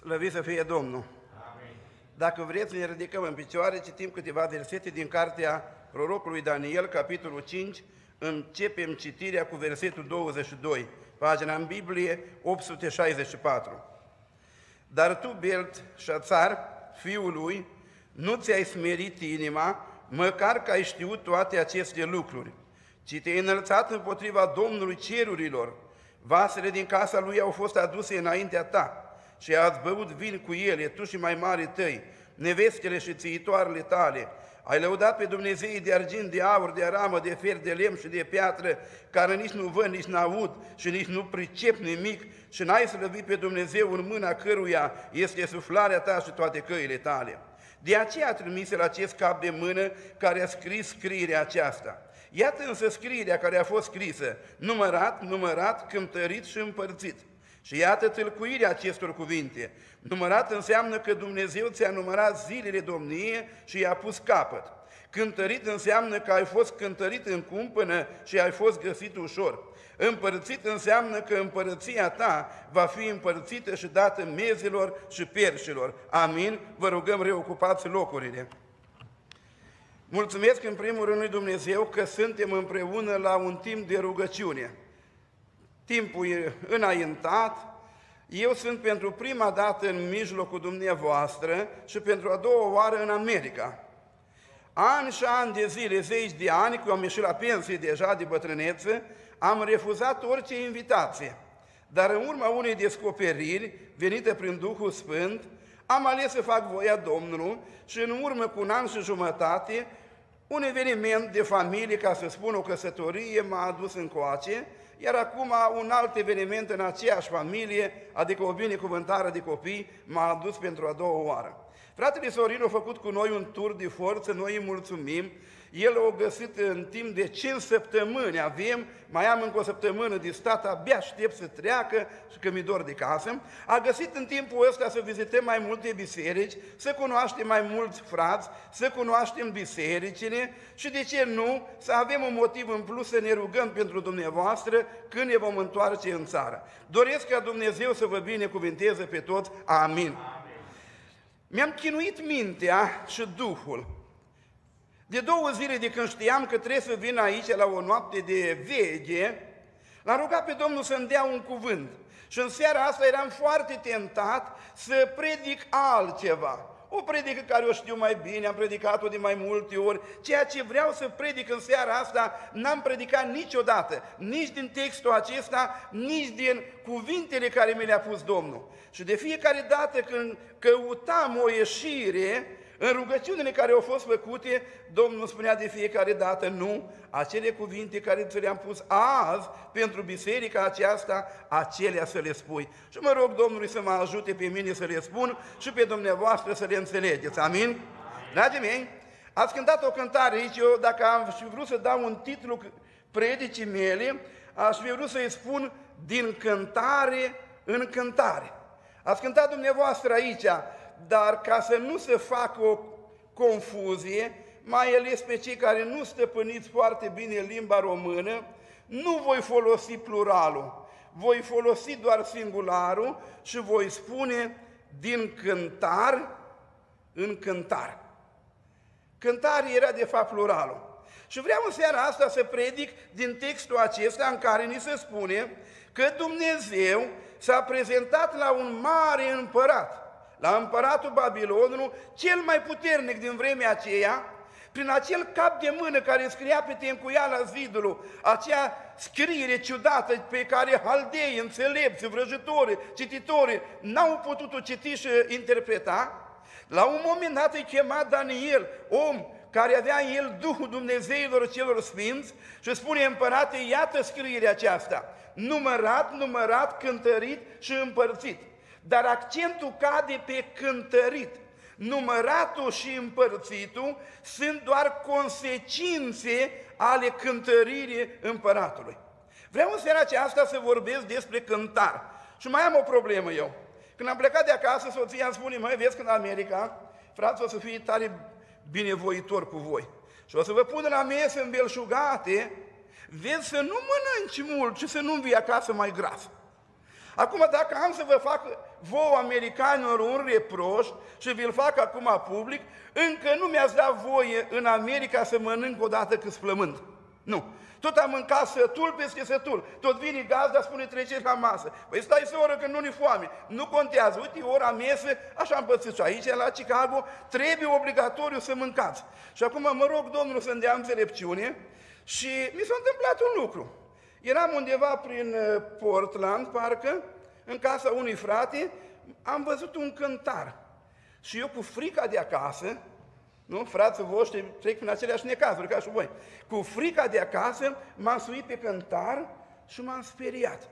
Slăvit să fie Domnul! Amin. Dacă vreți să ne ridicăm în picioare, citim câteva versete din cartea prorocului Daniel, capitolul 5, începem citirea cu versetul 22, pagina în Biblie 864. Dar tu, Belt Șațar, fiul lui, nu ți-ai smerit inima, măcar că ai știut toate aceste lucruri, ci te-ai înălțat împotriva Domnului cerurilor. Vasele din casa lui au fost aduse înaintea ta și ați băut vin cu ele, tu și mai mari tăi, nevestele și țiitoarele tale. Ai lăudat pe Dumnezei de argint, de aur, de aramă, de fer, de lemn și de piatră, care nici nu văd, nici n-aud și nici nu pricep nimic și n-ai slăvit pe Dumnezeu în mâna căruia este suflarea ta și toate căile tale. De aceea a trimis la acest cap de mână care a scris scrierea aceasta. Iată însă scrierea care a fost scrisă, numărat, numărat, cântărit și împărțit. Și iată tâlcuirea acestor cuvinte. Numărat înseamnă că Dumnezeu ți-a numărat zilele domnie și i-a pus capăt. Cântărit înseamnă că ai fost cântărit în cumpănă și ai fost găsit ușor. Împărțit înseamnă că împărăția ta va fi împărțită și dată mezilor și perșilor. Amin? Vă rugăm, reocupați locurile. Mulțumesc în primul rând lui Dumnezeu că suntem împreună la un timp de rugăciune. Timpul e înaintat, eu sunt pentru prima dată în mijlocul dumneavoastră și pentru a doua oară în America. Ani și ani de zile, zeci de ani, când am ieșit la pensie deja de bătrânețe, am refuzat orice invitație. Dar în urma unei descoperiri venite prin Duhul Sfânt, am ales să fac voia Domnului și în urmă cu un an și jumătate, un eveniment de familie, ca să spun o căsătorie, m-a adus în coace, iar acum un alt eveniment în aceeași familie, adică o binecuvântare de copii, m-a adus pentru a doua oară. Fratele Sorin a făcut cu noi un tur de forță, noi îi mulțumim el o găsit în timp de 5 săptămâni, avem, mai am încă o săptămână de stat, abia aștept să treacă și că mi dor de casă. A găsit în timpul ăsta să vizităm mai multe biserici, să cunoaștem mai mulți frați, să cunoaștem bisericile și de ce nu, să avem un motiv în plus să ne rugăm pentru dumneavoastră când ne vom întoarce în țară. Doresc ca Dumnezeu să vă binecuvinteze pe toți. Amin. Amin. Mi-am chinuit mintea și Duhul de două zile de când știam că trebuie să vin aici la o noapte de veche, l-am rugat pe Domnul să-mi dea un cuvânt. Și în seara asta eram foarte tentat să predic altceva. O predică care o știu mai bine, am predicat-o de mai multe ori. Ceea ce vreau să predic în seara asta, n-am predicat niciodată, nici din textul acesta, nici din cuvintele care mi le-a pus Domnul. Și de fiecare dată când căutam o ieșire, în rugăciunile care au fost făcute, Domnul spunea de fiecare dată, nu, acele cuvinte care ți le-am pus azi pentru biserica aceasta, acelea să le spui. Și mă rog Domnului să mă ajute pe mine să le spun și pe dumneavoastră să le înțelegeți. Amin? Dragii mei, ați cântat o cântare aici, eu dacă am fi vrut să dau un titlu predicii mele, aș fi vrut să-i spun din cântare în cântare. Ați cântat dumneavoastră aici, dar ca să nu se facă o confuzie, mai ales pe cei care nu stăpâniți foarte bine limba română, nu voi folosi pluralul, voi folosi doar singularul și voi spune din cântar în cântar. Cântar era de fapt pluralul. Și vreau în seara asta să predic din textul acesta în care ni se spune că Dumnezeu s-a prezentat la un mare împărat la împăratul Babilonului, cel mai puternic din vremea aceea, prin acel cap de mână care scria pe tencuiala zidului, acea scriere ciudată pe care haldei, înțelepți, vrăjitori, cititori n-au putut-o citi și interpreta, la un moment dat îi chema Daniel, om care avea în el Duhul Dumnezeilor celor sfinți și spune împărate, iată scrierea aceasta, numărat, numărat, cântărit și împărțit dar accentul cade pe cântărit. Număratul și împărțitul sunt doar consecințe ale cântăririi împăratului. Vreau în seara aceasta să vorbesc despre cântar. Și mai am o problemă eu. Când am plecat de acasă, soția îmi spune, mai vezi când America, frate, o să fie tare binevoitor cu voi. Și o să vă pună la mese belșugate, vezi să nu mănânci mult și să nu vii acasă mai gras. Acum, dacă am să vă fac vouă americanilor un reproș și vi-l fac acum public, încă nu mi-ați dat voie în America să mănânc o dată cât plământ. Nu. Tot am mâncat sătul peste sătul. Tot vine gazda, spune treceți la masă. Păi stai să oră că nu-i foame. Nu contează. Uite, ora mesă, așa am pățit și aici, la Chicago, trebuie obligatoriu să mâncați. Și acum mă rog Domnul să-mi dea înțelepciune și mi s-a întâmplat un lucru. Eram undeva prin uh, Portland, parcă, în casa unui frate, am văzut un cântar. Și eu cu frica de acasă, nu? Frații voștri trec prin aceleași necazuri ca și voi. Cu frica de acasă m-am suit pe cântar și m-am speriat.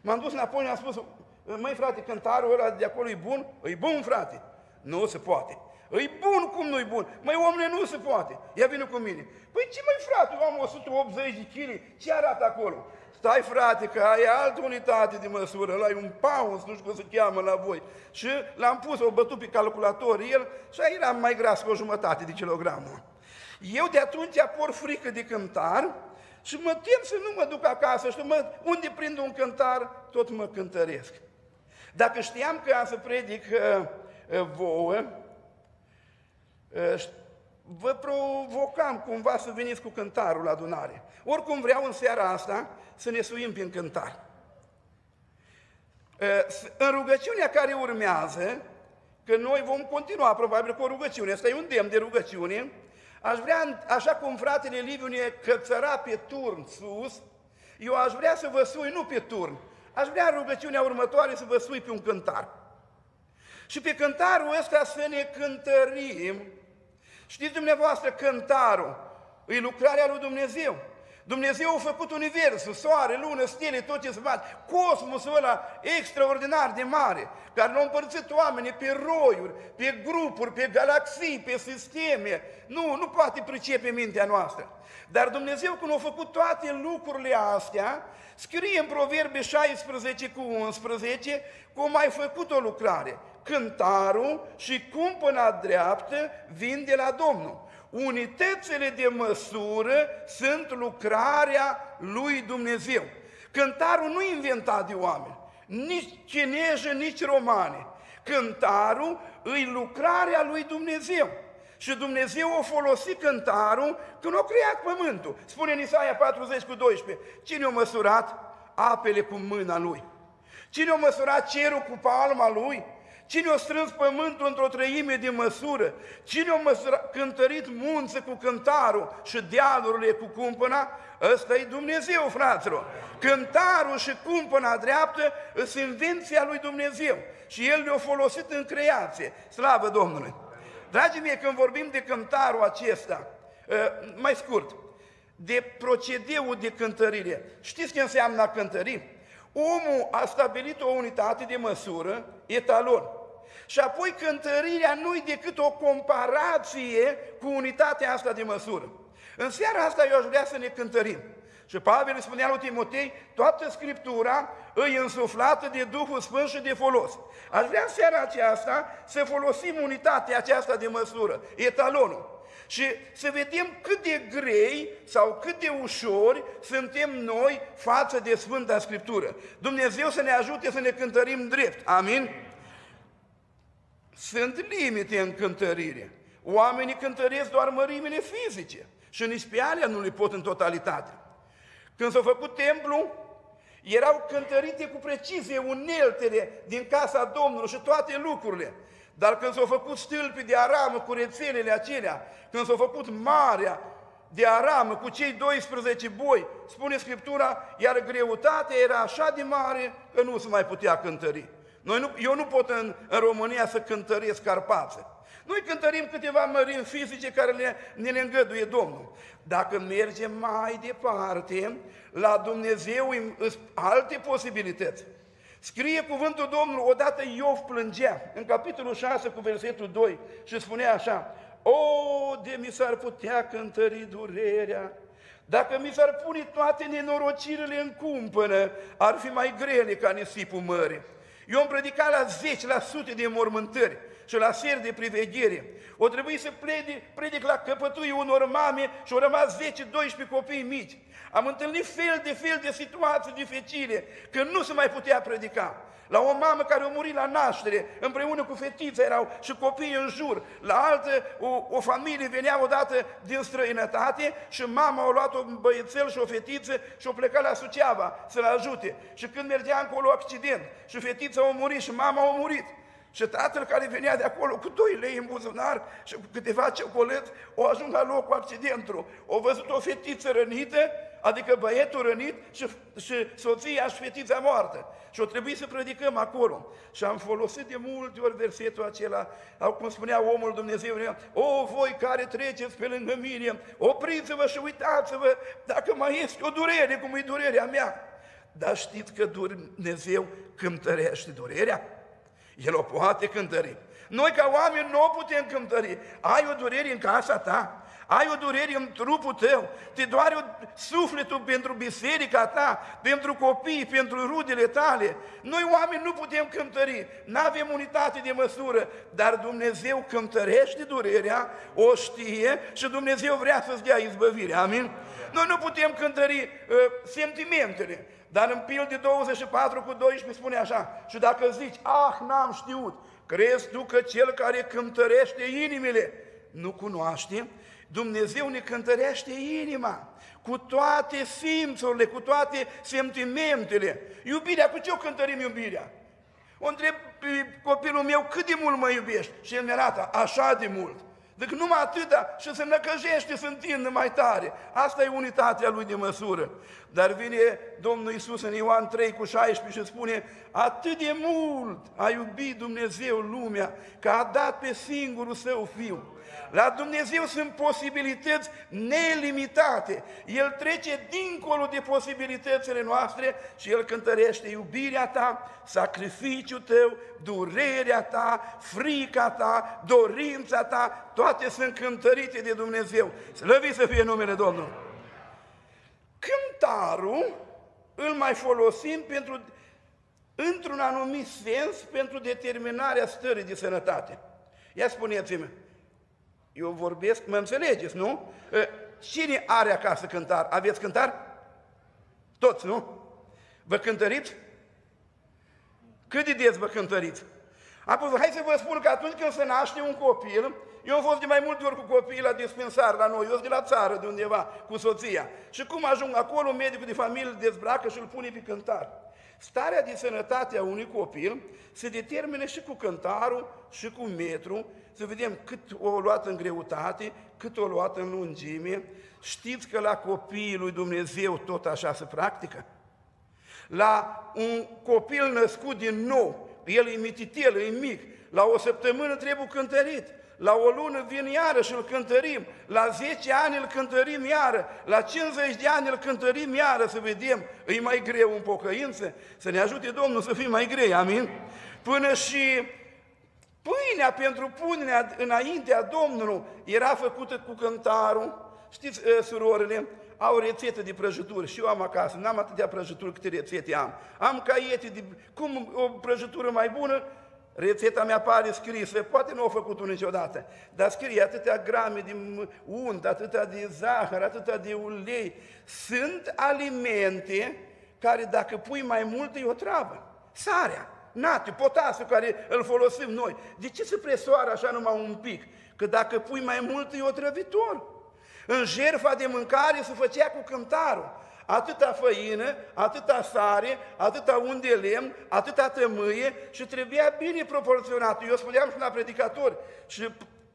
M-am dus înapoi și am spus, măi frate, cântarul ăla de acolo e bun? E bun, frate. Nu se poate. E bun cum nu-i bun? Măi, omule, nu se poate. Ia vină cu mine. Păi ce mai frate, eu am 180 de kg, ce arată acolo? Stai frate, că ai altă unitate de măsură, ăla e un pounds, nu știu cum se cheamă la voi. Și l-am pus, o bătut pe calculator el și era mai gras cu o jumătate de kilogram. Eu de atunci apor frică de cântar și mă tem să nu mă duc acasă și mă, unde prind un cântar, tot mă cântăresc. Dacă știam că am să predic uh, uh, vouă, uh, vă provocam cumva să veniți cu cântarul la adunare. Oricum vreau în seara asta să ne suim prin cântar. În rugăciunea care urmează, că noi vom continua probabil cu o rugăciune, asta e un demn de rugăciune, aș vrea, așa cum fratele Liviu ne cățăra pe turn sus, eu aș vrea să vă sui nu pe turn, aș vrea în rugăciunea următoare să vă sui pe un cântar. Și pe cântarul ăsta să ne cântărim. Știți dumneavoastră, cântarul e lucrarea lui Dumnezeu. Dumnezeu a făcut universul, soare, lună, stele, tot ce se face, cosmosul ăla extraordinar de mare, care l-a împărțit oamenii pe roiuri, pe grupuri, pe galaxii, pe sisteme. Nu, nu poate pricepe mintea noastră. Dar Dumnezeu, când a făcut toate lucrurile astea, scrie în Proverbe 16 cu 11 cum ai făcut o lucrare. Cântarul și cumpăna dreaptă vin de la Domnul. Unitățile de măsură sunt lucrarea lui Dumnezeu. Cântarul nu inventat de oameni, nici cinejă, nici romane. Cântarul îi lucrarea lui Dumnezeu. Și Dumnezeu a folosit cântarul când a creat pământul. Spune în Isaia 40 cu 12, cine a măsurat apele cu mâna lui? Cine a măsurat cerul cu palma lui? Cine a strâns pământul într-o treime de măsură? Cine a măsurat, cântărit munță cu cântarul și dealurile cu cumpăna? Ăsta e Dumnezeu, fraților. Cântarul și cumpăna dreaptă sunt invenția lui Dumnezeu și El le-a folosit în creație. Slavă Domnului! Dragii mei, când vorbim de cântarul acesta, ă, mai scurt, de procedeul de cântărire, știți ce înseamnă a cântări? Omul a stabilit o unitate de măsură, etalon. Și apoi cântărirea nu e decât o comparație cu unitatea asta de măsură. În seara asta eu aș vrea să ne cântărim. Și Pavel îi spunea lui Timotei, toată Scriptura îi însuflată de Duhul Sfânt și de folos. Aș vrea în seara aceasta să folosim unitatea aceasta de măsură, etalonul. Și să vedem cât de grei sau cât de ușori suntem noi față de Sfânta Scriptură. Dumnezeu să ne ajute să ne cântărim drept. Amin? Sunt limite în cântărire. Oamenii cântăresc doar mărimile fizice și nici pe alea nu le pot în totalitate. Când s-a făcut templu, erau cântărite cu precizie uneltele din casa Domnului și toate lucrurile. Dar când s-au făcut stâlpii de aramă cu rețelele acelea, când s-au făcut marea de aramă cu cei 12 boi, spune Scriptura, iar greutatea era așa de mare că nu se mai putea cântări. Noi nu, eu nu pot în, în România să cântăresc Carpață. Noi cântărim câteva mărimi fizice care le, ne le îngăduie Domnul. Dacă mergem mai departe, la Dumnezeu alte posibilități. Scrie cuvântul Domnului, odată Iov plângea, în capitolul 6 cu versetul 2 și spunea așa, O, de mi s-ar putea cântări durerea, dacă mi s-ar pune toate nenorocirile în cumpănă, ar fi mai grele ca nisipul mării. Eu am predicat la zeci, la sute de mormântări și la ser de priveghere. O trebuie să plede, predic la căpătuii unor mame și au rămas 10-12 copii mici. Am întâlnit fel de fel de situații dificile, că nu se mai putea predica. La o mamă care a murit la naștere, împreună cu fetița erau și copii în jur. La altă, o, o familie venea odată din străinătate și mama a luat un băiețel și o fetiță și o plecat la Suceava să-l ajute. Și când mergea încolo accident și fetița a murit și mama a murit. Și tatăl care venea de acolo cu 2 lei în buzunar și cu câteva ciocolăți, o ajuns la locul accidentului. O văzut o fetiță rănită adică băietul rănit și, și soția și fetița moartă. Și o trebuie să predicăm acolo. Și am folosit de multe ori versetul acela, cum spunea omul Dumnezeu, o, voi care treceți pe lângă mine, opriți-vă și uitați-vă dacă mai este o durere, cum e durerea mea. Dar știți că Dumnezeu cântărește durerea? El o poate cântări. Noi ca oameni nu o putem cântări. Ai o durere în casa ta, ai o durere în trupul tău, te doare sufletul pentru biserica ta, pentru copii, pentru rudele tale. Noi oameni nu putem cântări, nu avem unitate de măsură, dar Dumnezeu cântărește durerea, o știe și Dumnezeu vrea să-ți dea izbăvire. Amin? Noi nu putem cântări uh, sentimentele, dar în pil de 24 cu 12 spune așa, și dacă zici, ah, n-am știut, crezi tu că cel care cântărește inimile nu cunoaște? Dumnezeu ne cântărește inima cu toate simțurile, cu toate sentimentele. Iubirea, cu ce o cântărim iubirea? O întreb pe copilul meu cât de mult mă iubești și el mi arată așa de mult. Deci numai atâta și se năcăjește, se întinde mai tare. Asta e unitatea lui de măsură. Dar vine Domnul Isus în Ioan 3 cu 16 și spune atât de mult a iubit Dumnezeu lumea că a dat pe singurul său Fiu la Dumnezeu sunt posibilități nelimitate. El trece dincolo de posibilitățile noastre și El cântărește iubirea ta, sacrificiul tău, durerea ta, frica ta, dorința ta, toate sunt cântărite de Dumnezeu. Slăvit să fie numele Domnului! Cântarul îl mai folosim pentru, într-un anumit sens pentru determinarea stării de sănătate. Ia spuneți-mi, eu vorbesc, mă înțelegeți, nu? Cine are acasă cântar? Aveți cântar? Toți, nu? Vă cântăriți? Cât de des vă cântăriți? Apoi, hai să vă spun că atunci când se naște un copil, eu am fost de mai multe ori cu copiii la dispensar la noi, eu sunt de la țară, de undeva, cu soția. Și cum ajung acolo, medicul de familie îl dezbracă și îl pune pe cântar. Starea de sănătate a unui copil se determină și cu cântarul și cu metru, să vedem cât o luat în greutate, cât o luat în lungime. Știți că la copiii lui Dumnezeu tot așa se practică? La un copil născut din nou, el e mititel, e mic, la o săptămână trebuie cântărit, la o lună vin iară și îl cântărim, la 10 ani îl cântărim iară, la 50 de ani îl cântărim iară să vedem, e mai greu în pocăință, să ne ajute Domnul să fim mai grei, amin? Până și pâinea pentru punerea înaintea Domnului era făcută cu cântarul, știți, ă, surorile, au rețete de prăjituri și eu am acasă, n-am atâtea prăjituri câte rețete am. Am caiete de, cum o prăjitură mai bună, Rețeta mea pare scrisă, poate nu o făcut-o niciodată, dar scrie atâtea grame de unt, atâtea de zahăr, atâtea de ulei. Sunt alimente care dacă pui mai mult e o travă. Sarea, natriu, potasiu care îl folosim noi. De ce se presoară așa numai un pic? Că dacă pui mai mult e o trăvitor. În jertfa de mâncare se făcea cu cântarul atâta făină, atâta sare, atâta unde de lemn, atâta tămâie și trebuia bine proporționat. Eu spuneam și la predicatori, și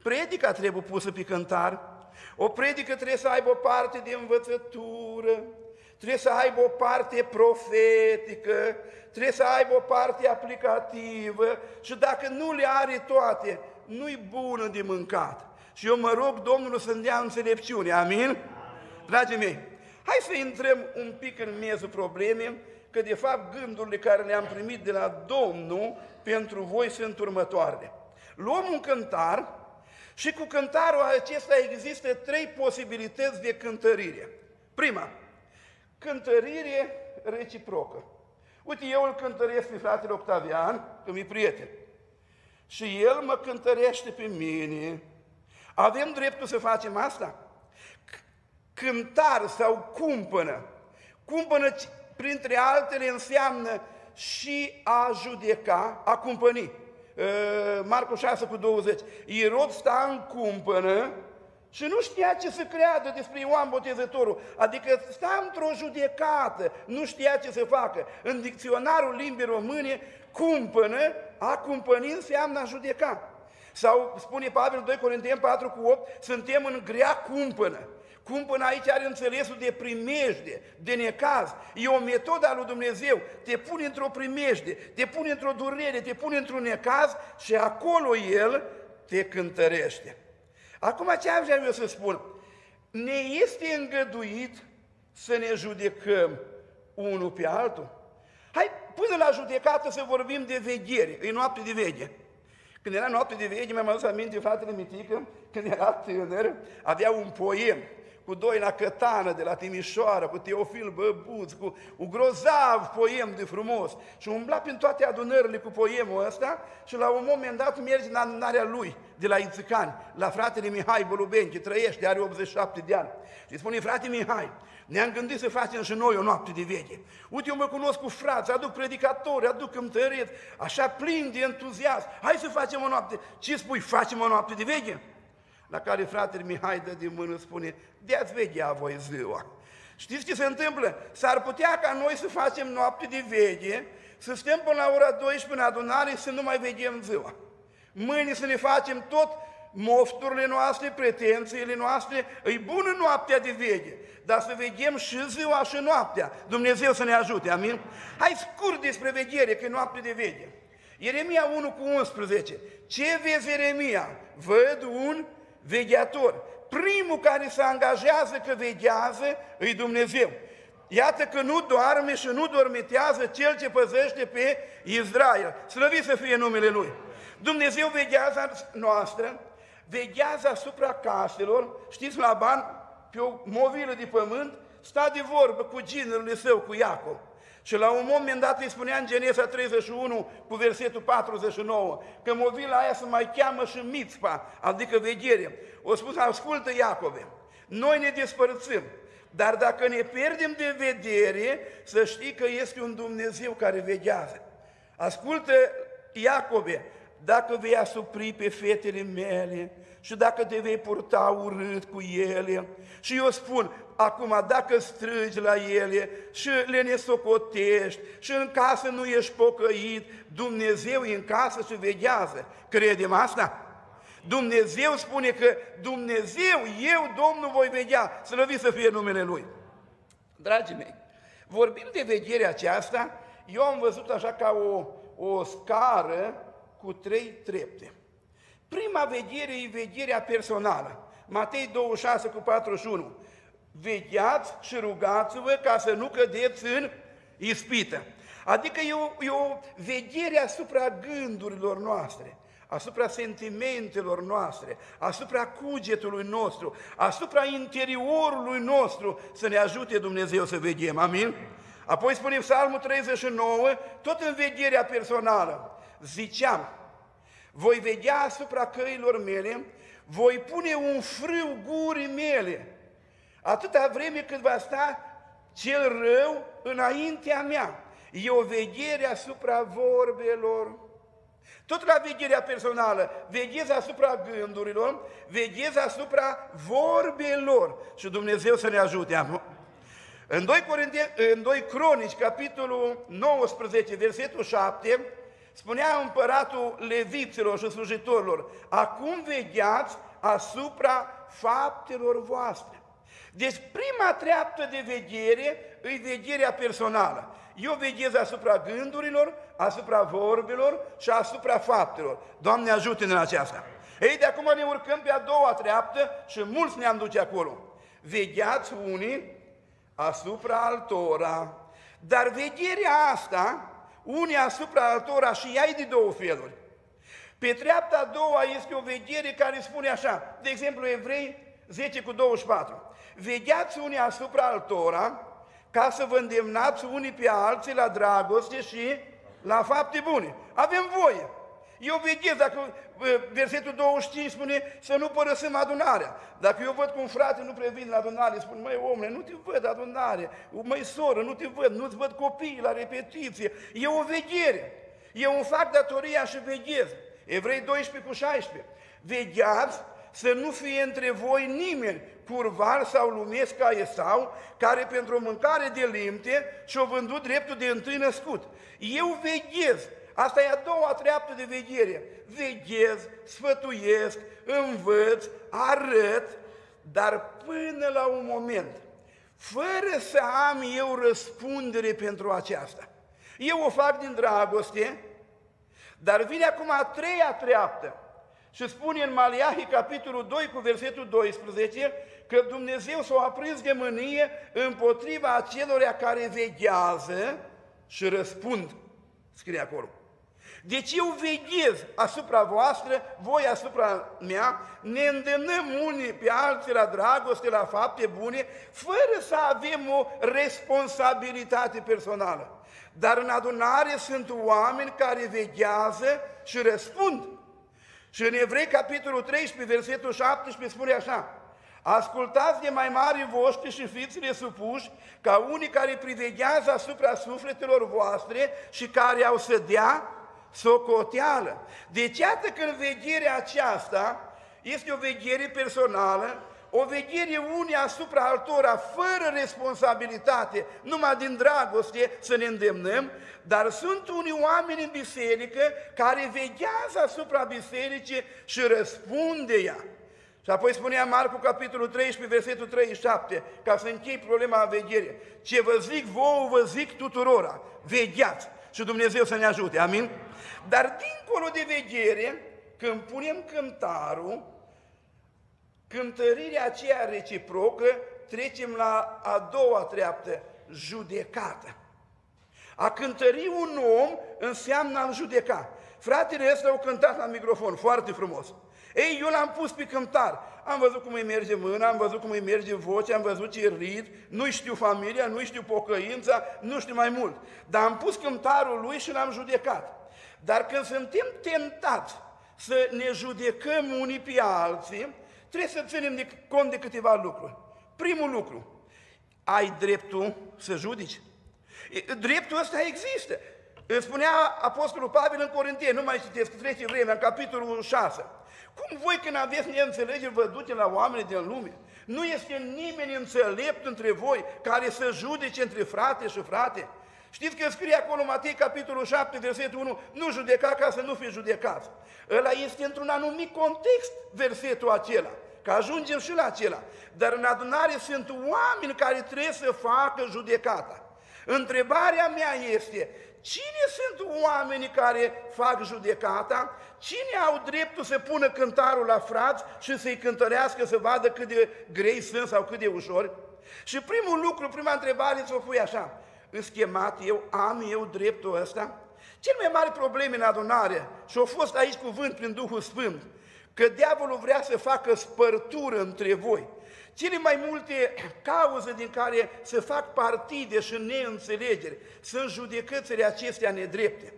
predica trebuie pusă pe cântar, o predică trebuie să aibă o parte de învățătură, trebuie să aibă o parte profetică, trebuie să aibă o parte aplicativă și dacă nu le are toate, nu-i bună de mâncat. Și eu mă rog Domnul să-mi dea înțelepciune, amin? Dragii mei, Hai să intrăm un pic în miezul problemei, că de fapt gândurile care le-am primit de la Domnul pentru voi sunt următoarele. Luăm un cântar și cu cântarul acesta există trei posibilități de cântărire. Prima, cântărire reciprocă. Uite, eu îl cântăresc pe fratele Octavian, că mi prieten. și El mă cântărește pe mine. Avem dreptul să facem asta? Cântar sau cumpănă. Cumpănă, printre altele, înseamnă și a judeca, a cumpăni. Ă, Marcu 6 cu 20. Irod sta în cumpănă și nu știa ce să creadă despre Ioan Botezătorul, adică sta într-o judecată, nu știa ce să facă. În dicționarul limbii române, cumpănă, a cumpăni înseamnă a judeca. Sau spune Pavel 2 Corinteni 4 cu 8, suntem în grea cumpănă. Cumpăna aici are înțelesul de primejde, de necaz. E o metodă a lui Dumnezeu. Te pune într-o primejde, te pune într-o durere, te pune într-un necaz și acolo El te cântărește. Acum ce am vrea eu să spun? Ne este îngăduit să ne judecăm unul pe altul? Hai, până la judecată să vorbim de veghere, e noapte de veghe. Când era noapte de veghe, mi-am adus aminte fratele Mitică, când era tânăr, avea un poem cu doi la Cătană de la Timișoara, cu Teofil Băbuț, cu un grozav poem de frumos. Și umbla prin toate adunările cu poemul ăsta și la un moment dat merge în adunarea lui, de la Ițicani, la fratele Mihai Bolubenchi, trăiește, are 87 de ani. Și spune, frate Mihai, ne-am gândit să facem și noi o noapte de veche. Uite, eu mă cunosc cu frați, aduc predicatori, aduc cântăreți, așa plin de entuziasm. Hai să facem o noapte. Ce spui, facem o noapte de veche? La care fratele Mihai dă din mână, spune, de-ați veghea voi ziua. Știți ce se întâmplă? S-ar putea ca noi să facem noapte de veche, să stăm până la ora 12 în adunare și să nu mai veghem ziua. Mâine să ne facem tot mofturile noastre, pretențiile noastre, îi bună noaptea de veche, dar să veghem și ziua și noaptea. Dumnezeu să ne ajute, amin? Hai scurt despre veghere, că e noapte de veche. Ieremia 1 cu 11. Ce vezi, Ieremia? Văd un vegheator. Primul care se angajează că veghează îi Dumnezeu. Iată că nu doarme și nu dormitează cel ce păzește pe Israel. Slăvit să fie numele Lui. Dumnezeu veghează noastră, veghează asupra caselor, știți, la bani, pe o movilă de pământ, sta de vorbă cu ginerul său, cu Iacob. Și la un moment dat îi spunea în Genesa 31 cu versetul 49 că movila aia se mai cheamă și mitzpa, adică veghere. O spus, ascultă Iacove, noi ne despărțim, dar dacă ne pierdem de vedere, să știi că este un Dumnezeu care veghează. Ascultă Iacove, dacă vei asupri pe fetele mele și dacă te vei purta urât cu ele. Și eu spun, acum dacă strigi la ele și le nesocotești și în casă nu ești pocăit, Dumnezeu e în casă și veghează. Credem asta? Dumnezeu spune că Dumnezeu, eu, Domnul, voi veghea, slăvit să fie numele Lui. Dragii mei, vorbim de vegherea aceasta, eu am văzut așa ca o, o scară cu trei trepte. Prima veghere e vegherea personală. Matei 26 cu 41. Vegheați și rugați-vă ca să nu cădeți în ispită. Adică e o, e o veghere asupra gândurilor noastre, asupra sentimentelor noastre, asupra cugetului nostru, asupra interiorului nostru, să ne ajute Dumnezeu să veghem. Amin? Apoi spune Psalmul 39, tot în vegherea personală ziceam, voi vedea asupra căilor mele, voi pune un frâu gurii mele, atâta vreme cât va sta cel rău înaintea mea. E o veghere asupra vorbelor. Tot la vegherea personală, veghezi asupra gândurilor, veghezi asupra vorbelor și Dumnezeu să ne ajute. În 2, Corinteni, în 2 Cronici, capitolul 19, versetul 7, Spunea împăratul leviților și slujitorilor, acum vegheați asupra faptelor voastre. Deci prima treaptă de veghere îi vegherea personală. Eu veghez asupra gândurilor, asupra vorbelor și asupra faptelor. Doamne ajută în aceasta. Ei, de acum ne urcăm pe a doua treaptă și mulți ne-am duce acolo. Vegheați unii asupra altora. Dar vegherea asta unii asupra altora și ea de două feluri. Pe treapta a doua este o veghere care spune așa, de exemplu Evrei 10 cu 24, vegheați unii asupra altora ca să vă îndemnați unii pe alții la dragoste și la fapte bune. Avem voie. Eu veghez, dacă versetul 25 spune să nu părăsim adunarea. Dacă eu văd că un frate nu previne la adunare, spun, măi omule, nu te văd adunare, măi soră, nu te văd, nu-ți văd copiii la repetiție. E o veghere. Eu îmi fac datoria și veghez. Evrei 12 cu 16. Vegheați să nu fie între voi nimeni curvar sau lumesc ca Esau, care pentru o mâncare de limte și-o vândut dreptul de întâi născut. Eu veghez, asta e a doua treaptă de veghere. Veghez, sfătuiesc, învăț, arăt, dar până la un moment, fără să am eu răspundere pentru aceasta. Eu o fac din dragoste, dar vine acum a treia treaptă și spune în Maliahi, capitolul 2, cu versetul 12, că Dumnezeu s-a aprins de mânie împotriva acelora care veghează și răspund, scrie acolo. Deci eu veghez asupra voastră, voi asupra mea, ne îndemnăm unii pe alții la dragoste, la fapte bune, fără să avem o responsabilitate personală. Dar în adunare sunt oameni care veghează și răspund. Și în Evrei, capitolul 13, versetul 17, spune așa, Ascultați de mai mari voștri și fiți-le supuși, ca unii care priveghează asupra sufletelor voastre și care au să dea socoteală. Deci iată că în vegherea aceasta este o veghere personală, o veghere unii asupra altora, fără responsabilitate, numai din dragoste să ne îndemnăm, dar sunt unii oameni în biserică care veghează asupra bisericii și răspunde ea. Și apoi spunea Marcu, capitolul 13, versetul 37, ca să închei problema veghere. Ce vă zic vouă, vă zic tuturora, vegheați și Dumnezeu să ne ajute, amin? Dar dincolo de veghere, când punem cântarul, cântărirea aceea reciprocă, trecem la a doua treaptă, judecată. A cântări un om înseamnă a-l judeca. Fratele ăsta au cântat la microfon, foarte frumos. Ei, eu l-am pus pe cântar. Am văzut cum îi merge mâna, am văzut cum îi merge vocea, am văzut ce rid, nu știu familia, nu știu pocăința, nu știu mai mult. Dar am pus cântarul lui și l-am judecat. Dar când suntem tentați să ne judecăm unii pe alții, trebuie să ținem de cont de câteva lucruri. Primul lucru, ai dreptul să judici. Dreptul ăsta există. Spunea Apostolul Pavel în Corinteni, nu mai citesc, trece vremea, în capitolul 6. Cum voi când aveți neînțelegeri vă duce la oameni din lume? Nu este nimeni înțelept între voi care să judece între frate și frate? Știți că scrie acolo Matei, capitolul 7, versetul 1, nu judeca ca să nu fie judecați. Ăla este într-un anumit context versetul acela, că ajungem și la acela. Dar în adunare sunt oameni care trebuie să facă judecata. Întrebarea mea este, cine sunt oamenii care fac judecata? Cine au dreptul să pună cântarul la frați și să-i cântărească să vadă cât de grei sunt sau cât de ușor? Și primul lucru, prima întrebare să o pui așa, îți chemat eu, am eu dreptul ăsta? Cel mai mare problem în adunare, și a fost aici cuvânt prin Duhul Sfânt, că diavolul vrea să facă spărtură între voi. Cele mai multe cauze din care se fac partide și neînțelegeri sunt judecățile acestea nedrepte.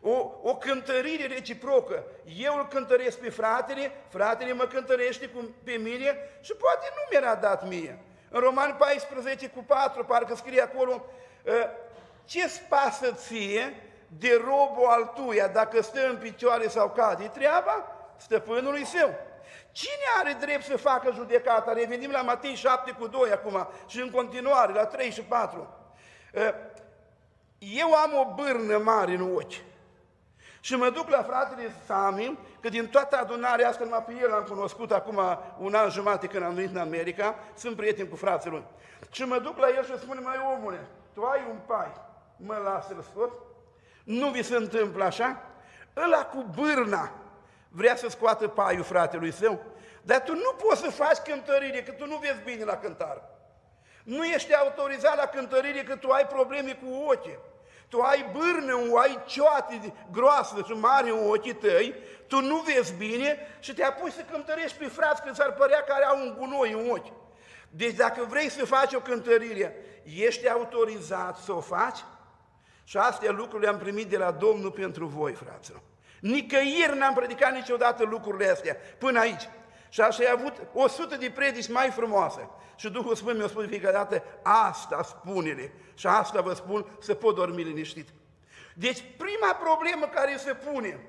O, o cântărire reciprocă. Eu îl cântăresc pe fratele, fratele mă cântărește cu, pe mine și poate nu mi-era dat mie. În Roman 14 cu 4 parcă scrie acolo, ă, ce-ți pasă ție de robul al tuia dacă stă în picioare sau cade? E treaba stăpânului său. Cine are drept să facă judecata? Revenim la Matei 7 cu 2 acum și în continuare, la 3 și 4. Ă, eu am o bârnă mare în ochi. Și mă duc la fratele Sami, că din toată adunarea asta, numai pe el am cunoscut acum un an jumate când am venit în America, sunt prieten cu frații lui. Și mă duc la el și spune, mai omule, tu ai un pai, mă lasă să scot? Nu vi se întâmplă așa? Ăla cu bârna vrea să scoată paiul fratelui său, dar tu nu poți să faci cântărire, că tu nu vezi bine la cântar. Nu ești autorizat la cântărire că tu ai probleme cu ochii. Tu ai bârnă, ai cioate groasă și mare în ochii tăi, tu nu vezi bine și te apuci să cântărești pe frați că ți-ar părea care au un gunoi în ochi. Deci dacă vrei să faci o cântărire, ești autorizat să o faci? Și astea lucruri le-am primit de la Domnul pentru voi, fraților. Nicăieri n-am predicat niciodată lucrurile astea, până aici. Și așa ai avut o sută de predici mai frumoase. Și Duhul Sfânt mi-a spus fiecare dată, asta spune-le. Și asta vă spun, să pot dormi liniștit. Deci prima problemă care se pune,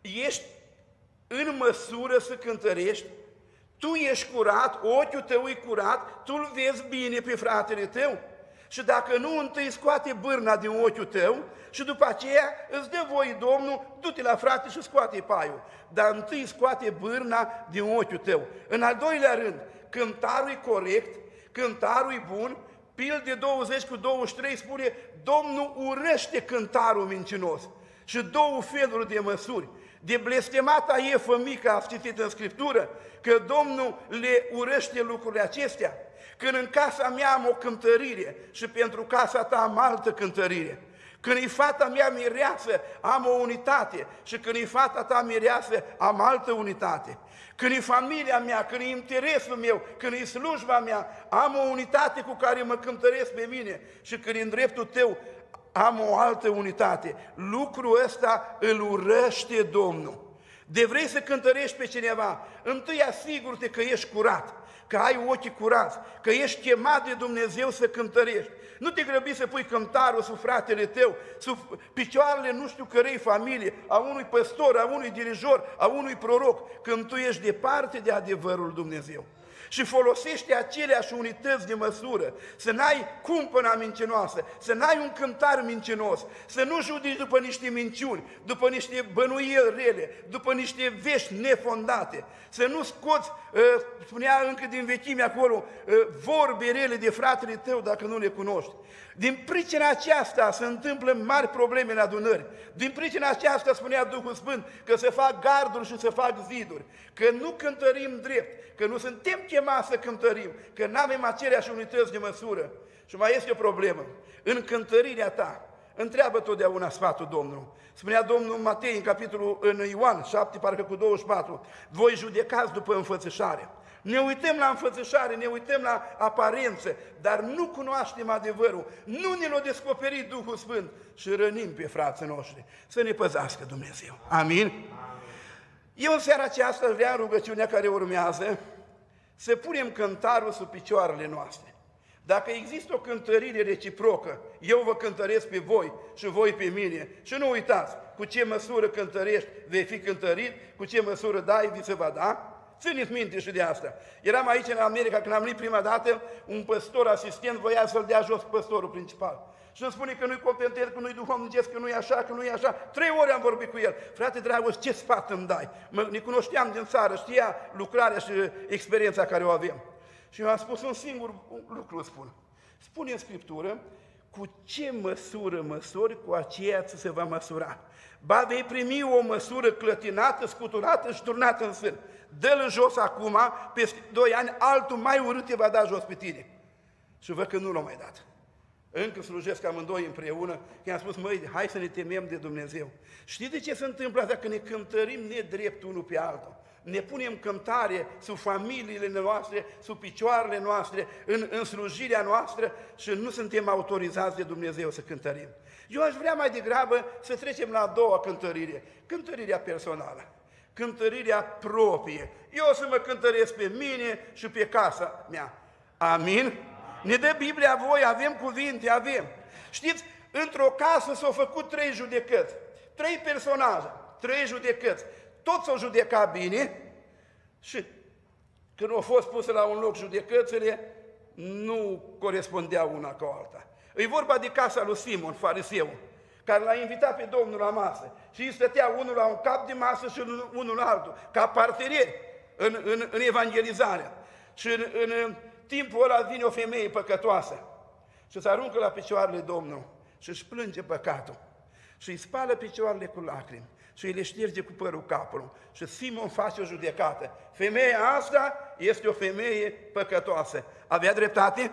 ești în măsură să cântărești, tu ești curat, ochiul tău e curat, tu îl vezi bine pe fratele tău. Și dacă nu, întâi scoate bârna din ochiul tău și după aceea îți dă voi Domnul, du-te la frate și scoate paiul. Dar întâi scoate bârna din ochiul tău. În al doilea rând, cântarul e corect, cântarul e bun, de 20 cu 23 spune, Domnul urăște cântarul mincinos. Și două feluri de măsuri. De blestemata e mică, a citit în Scriptură, că Domnul le urăște lucrurile acestea. Când în casa mea am o cântărire și pentru casa ta am altă cântărire. Când e fata mea mireasă, am o unitate și când e fata ta mireasă, am altă unitate. Când e familia mea, când e interesul meu, când e slujba mea, am o unitate cu care mă cântăresc pe mine și când e în dreptul tău, am o altă unitate. Lucrul ăsta îl urăște Domnul. De vrei să cântărești pe cineva, întâi asigură-te că ești curat, că ai ochii curați, că ești chemat de Dumnezeu să cântărești. Nu te grăbi să pui cântarul sub fratele tău, sub picioarele nu știu cărei familie, a unui păstor, a unui dirijor, a unui proroc, când tu ești departe de adevărul Dumnezeu și folosește aceleași unități de măsură, să n-ai cumpăna mincinoasă, să n-ai un cântar mincinos, să nu judici după niște minciuni, după niște bănuieli rele, după niște vești nefondate, să nu scoți, ă, spunea încă din vechime acolo, ă, vorbe rele de fratele tău dacă nu le cunoști. Din pricina aceasta se întâmplă mari probleme în adunări. Din pricina aceasta spunea Duhul Sfânt că se fac garduri și se fac ziduri, că nu cântărim drept, că nu suntem chemați să cântărim, că nu avem aceleași unități de măsură. Și mai este o problemă. În cântărirea ta, întreabă totdeauna sfatul Domnului. Spunea Domnul Matei în capitolul în Ioan 7, parcă cu 24, voi judecați după înfățișare. Ne uităm la înfățișare, ne uităm la aparență, dar nu cunoaștem adevărul. Nu ne l-a descoperit Duhul Sfânt și rănim pe frații noștri. Să ne păzească Dumnezeu. Amin? Amin. Eu în seara aceasta vreau rugăciunea care urmează să punem cântarul sub picioarele noastre. Dacă există o cântărire reciprocă, eu vă cântăresc pe voi și voi pe mine. Și nu uitați, cu ce măsură cântărești, vei fi cântărit, cu ce măsură dai, vi se va da. Țineți minte și de asta. Eram aici în America când am venit prima dată, un păstor asistent voia să-l dea jos păstorul principal. Și îmi spune că nu-i competent, că nu-i duhovnicesc, că nu-i așa, că nu-i așa. Trei ori am vorbit cu el. Frate dragos, ce sfat îmi dai? Mă, ne cunoșteam din țară, știa lucrarea și experiența care o avem. Și eu am spus un singur lucru, spun. Spune în Scriptură, cu ce măsură măsori, cu aceea ți se va măsura. Ba vei primi o măsură clătinată, scuturată și turnată în sân. Dă-l în jos acum, peste doi ani, altul mai urât te va da jos pe tine. Și văd că nu l-a mai dat. Încă slujesc amândoi împreună, că i-am spus, măi, hai să ne temem de Dumnezeu. Știi de ce se întâmplă asta? Că ne cântărim nedrept unul pe altul. Ne punem cântare sub familiile noastre, sub picioarele noastre, în, în slujirea noastră și nu suntem autorizați de Dumnezeu să cântărim. Eu aș vrea mai degrabă să trecem la a doua cântărire, cântărirea personală, cântărirea proprie. Eu o să mă cântăresc pe mine și pe casa mea. Amin? Ne dă Biblia voi, avem cuvinte, avem. Știți, într-o casă s-au făcut trei judecăți, trei personaje, trei judecăți. Toți s-au judecat bine și când au fost puse la un loc judecățile, nu corespundeau una cu alta. E vorba de casa lui Simon, fariseu, care l-a invitat pe Domnul la masă și îi stătea unul la un cap de masă și unul la altul, ca parterieri în, în, în evangelizare. Și în, în timpul ăla vine o femeie păcătoasă și se aruncă la picioarele Domnului și își plânge păcatul și îi spală picioarele cu lacrimi și îi le șterge cu părul capului. Și Simon face o judecată. Femeia asta este o femeie păcătoasă. Avea dreptate?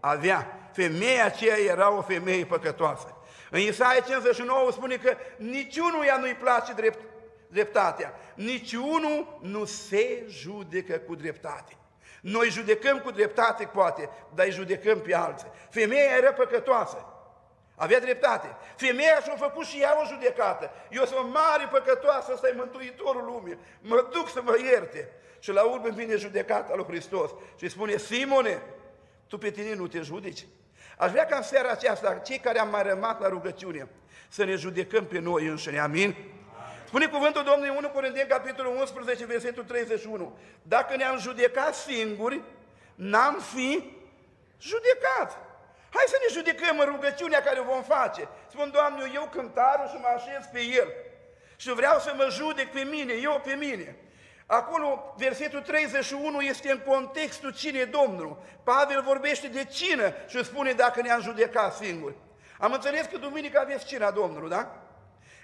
Avea. Femeia aceea era o femeie păcătoasă. În Isaia 59 spune că niciunuia nu-i place drept, dreptatea. Niciunul nu se judecă cu dreptate. Noi judecăm cu dreptate, poate, dar îi judecăm pe alții. Femeia era păcătoasă. Avea dreptate. Femeia și-a făcut și ea o judecată. Eu sunt mare păcătoasă, ăsta e Mântuitorul lumii. Mă duc să mă ierte. Și la urmă vine judecata lui Hristos și spune, Simone, tu pe tine nu te judeci. Aș vrea ca în seara aceasta, cei care am mai rămas la rugăciune, să ne judecăm pe noi înșine. Amin? Spune cuvântul Domnului 1 Corinteni, capitolul 11, versetul 31. Dacă ne-am judecat singuri, n-am fi judecat. Hai să ne judecăm în rugăciunea care o vom face. Spun, Doamne, eu cântarul și mă așez pe el. Și vreau să mă judec pe mine, eu pe mine. Acolo, versetul 31 este în contextul cine Domnul. Pavel vorbește de cină și spune dacă ne-am judecat singuri. Am înțeles că duminică aveți cina Domnului, da?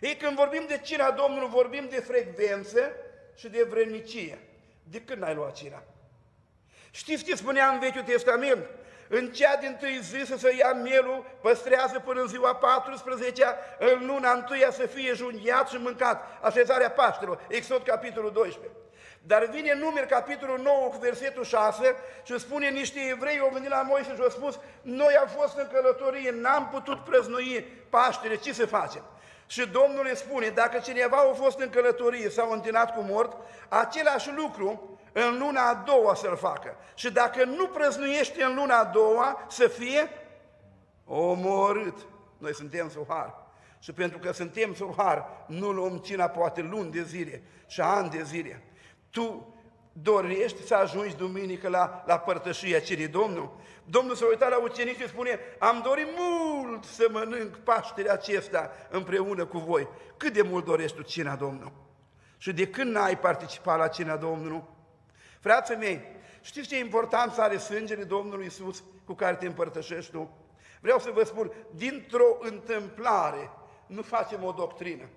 Ei, când vorbim de cina Domnului, vorbim de frecvență și de vrenicie. De când ai luat cina? Știți ce spunea în Vechiul Testament? În cea din tâi zi să se ia mielul, păstrează până în ziua 14 în luna întâia să fie junghiat și mâncat, așezarea Paștelor, Exod capitolul 12. Dar vine numeri capitolul 9 cu versetul 6 și spune niște evrei au venit la Moise și au spus noi am fost în călătorie, n-am putut prăznui Paștele, ce să facem? Și Domnul îi spune, dacă cineva a fost în călătorie sau întinat cu mort, același lucru în luna a doua să-l facă. Și dacă nu prăznuiește în luna a doua, să fie omorât. Noi suntem sub har. Și pentru că suntem sub har, nu luăm cina poate luni de zile și ani de zile. Tu dorești să ajungi duminică la, la părtășia cinii Domnul? Domnul s-a uitat la ucenici și spune, am dorit mult să mănânc Paștele acesta împreună cu voi. Cât de mult dorești tu cina Domnul? Și de când n-ai participat la cina Domnului? Frații mei, știți ce importanță are sângele Domnului Isus cu care te împărtășești tu? Vreau să vă spun, dintr-o întâmplare nu facem o doctrină.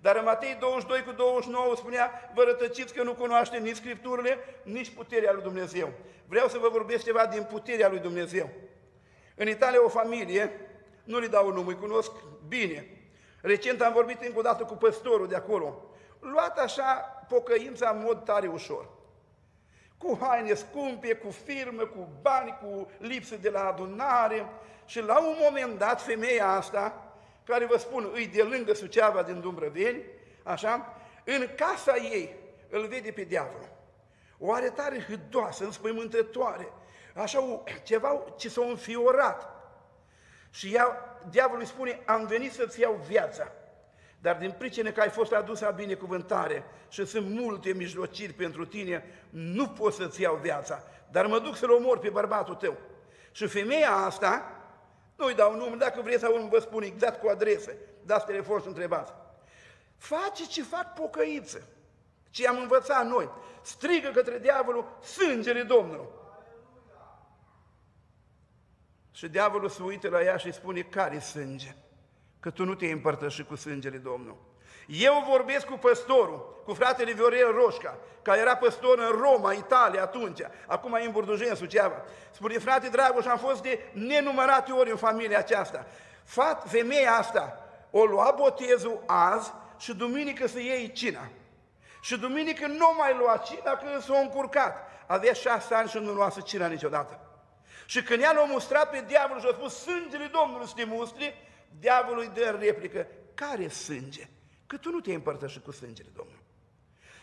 Dar în Matei 22 cu 29 spunea, vă rătăciți că nu cunoaște nici Scripturile, nici puterea lui Dumnezeu. Vreau să vă vorbesc ceva din puterea lui Dumnezeu. În Italia o familie, nu le dau nume, îi cunosc bine. Recent am vorbit încă o dată cu păstorul de acolo. Luat așa pocăința în mod tare ușor. Cu haine scumpe, cu firmă, cu bani, cu lipsă de la adunare. Și la un moment dat, femeia asta, care vă spun, îi de lângă Suceava din Dumbrăveni, așa, în casa ei îl vede pe diavol. O are tare hâdoasă, înspăimântătoare, așa ceva ce s-a înfiorat. Și ea, diavolul îi spune, am venit să-ți iau viața, dar din pricină că ai fost adus la binecuvântare și sunt multe mijlociri pentru tine, nu pot să-ți iau viața, dar mă duc să-l omor pe bărbatul tău. Și femeia asta, nu-i dau nume, dacă vreți să vă spun exact cu adresă, dați telefon și întrebați. Face ce fac pocăiță, ce am învățat noi. Strigă către diavolul sângele Domnului. Și diavolul se uită la ea și spune, care sânge? Că tu nu te-ai împărtășit cu sângele Domnului. Eu vorbesc cu păstorul, cu fratele Viorel Roșca, care era păstor în Roma, Italia atunci, acum e în Burdujen, Suceava. Spune, frate Dragoș, am fost de nenumărate ori în familia aceasta. Fat, femeia asta o lua botezul azi și duminică să iei cina. Și duminică nu mai lua cina că s-a încurcat. Avea șase ani și nu luase cina niciodată. Și când ea l-a mustrat pe diavol și a spus sângele Domnului să te mustri, diavolul îi dă replică, care sânge? Că tu nu te-ai împărtășit cu sângele Domnului.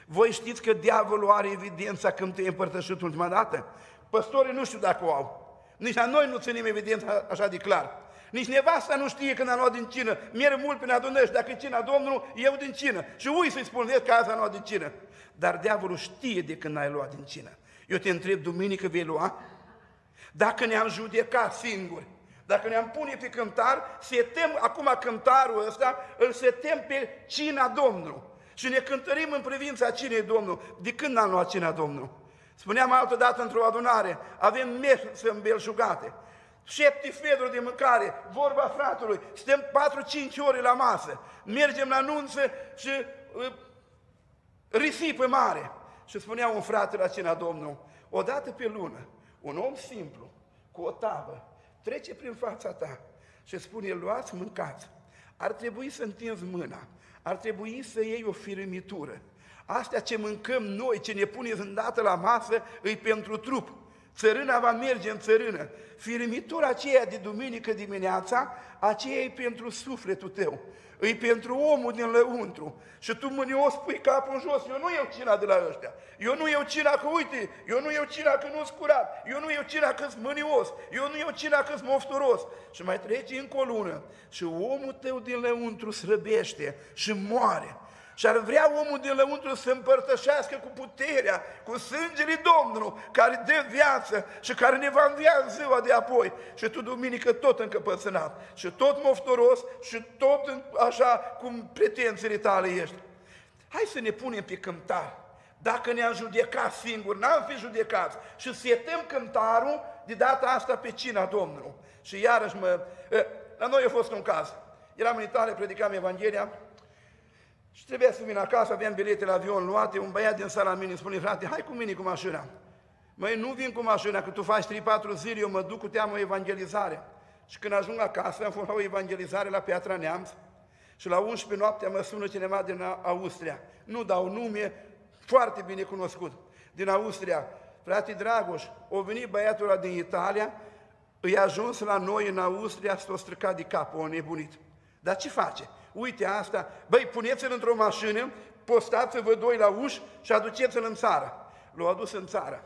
Voi știți că diavolul are evidența când te-ai împărtășit ultima dată? Păstorii nu știu dacă o au. Nici la noi nu ținem evidența așa de clar. Nici nevasta nu știe când a luat din cină. Merg mult prin adunări dacă e cina Domnului, eu din cină. Și ui să-i spun, vezi că azi a luat din cină. Dar diavolul știe de când ai luat din cină. Eu te întreb, duminică vei lua? Dacă ne-am judecat singuri, dacă ne-am pune pe cântar, setăm acum cântarul ăsta, îl setăm pe cina Domnului. Și ne cântărim în privința cinei Domnului. De când n-am luat cina Domnului? Spuneam altă dată într-o adunare, avem mese îmbelșugate, șepte feluri de mâncare, vorba fratului, stăm 4-5 ore la masă, mergem la nunță și uh, risipă mare. Și spunea un frate la cina Domnului, odată pe lună, un om simplu, cu o tavă, trece prin fața ta și spune, luați, mâncați. Ar trebui să întinzi mâna, ar trebui să iei o firimitură. Astea ce mâncăm noi, ce ne puneți îndată la masă, îi pentru trup. Țărâna va merge în țărână. Firmitura aceea de duminică dimineața, aceea e pentru sufletul tău. E pentru omul din lăuntru. Și tu mânios pui capul în jos. Eu nu iau cina de la ăștia. Eu nu iau cina că, uite, eu nu iau cina că nu-s curat. Eu nu iau cina că-s mânios. Eu nu iau cina că-s mofturos. Și mai trece încă o lună. Și omul tău din lăuntru slăbește și moare. Și ar vrea omul din lăuntru să împărtășească cu puterea, cu sângele Domnului, care dă viață și care ne va învia în ziua de apoi. Și tu, duminică, tot încăpățânat, și tot moftoros, și tot așa cum pretențiile tale ești. Hai să ne punem pe cântar. Dacă ne-am judecat singur, n-am fi judecați și setăm cântarul de data asta pe cina Domnului. Și iarăși mă... La noi a fost un caz. Eram în Italia, predicam Evanghelia, și trebuia să vin acasă, aveam bilete la avion luate, un băiat din sala mine îmi spune, frate, hai cu mine cu mașina. Măi, nu vin cu mașina, că tu faci 3-4 zile, eu mă duc cu teamă evangelizare. Și când ajung acasă, am fost la o evangelizare la Piatra Neamț și la 11 noaptea mă sună cineva din Austria. Nu dau nume, foarte bine cunoscut, din Austria. Frate Dragoș, o venit băiatul ăla din Italia, îi ajuns la noi în Austria, s-o stricat de cap, o nebunit. Dar ce face? Uite asta, băi, puneți-l într-o mașină, postați-vă doi la uși și aduceți-l în țară. L-au adus în țară.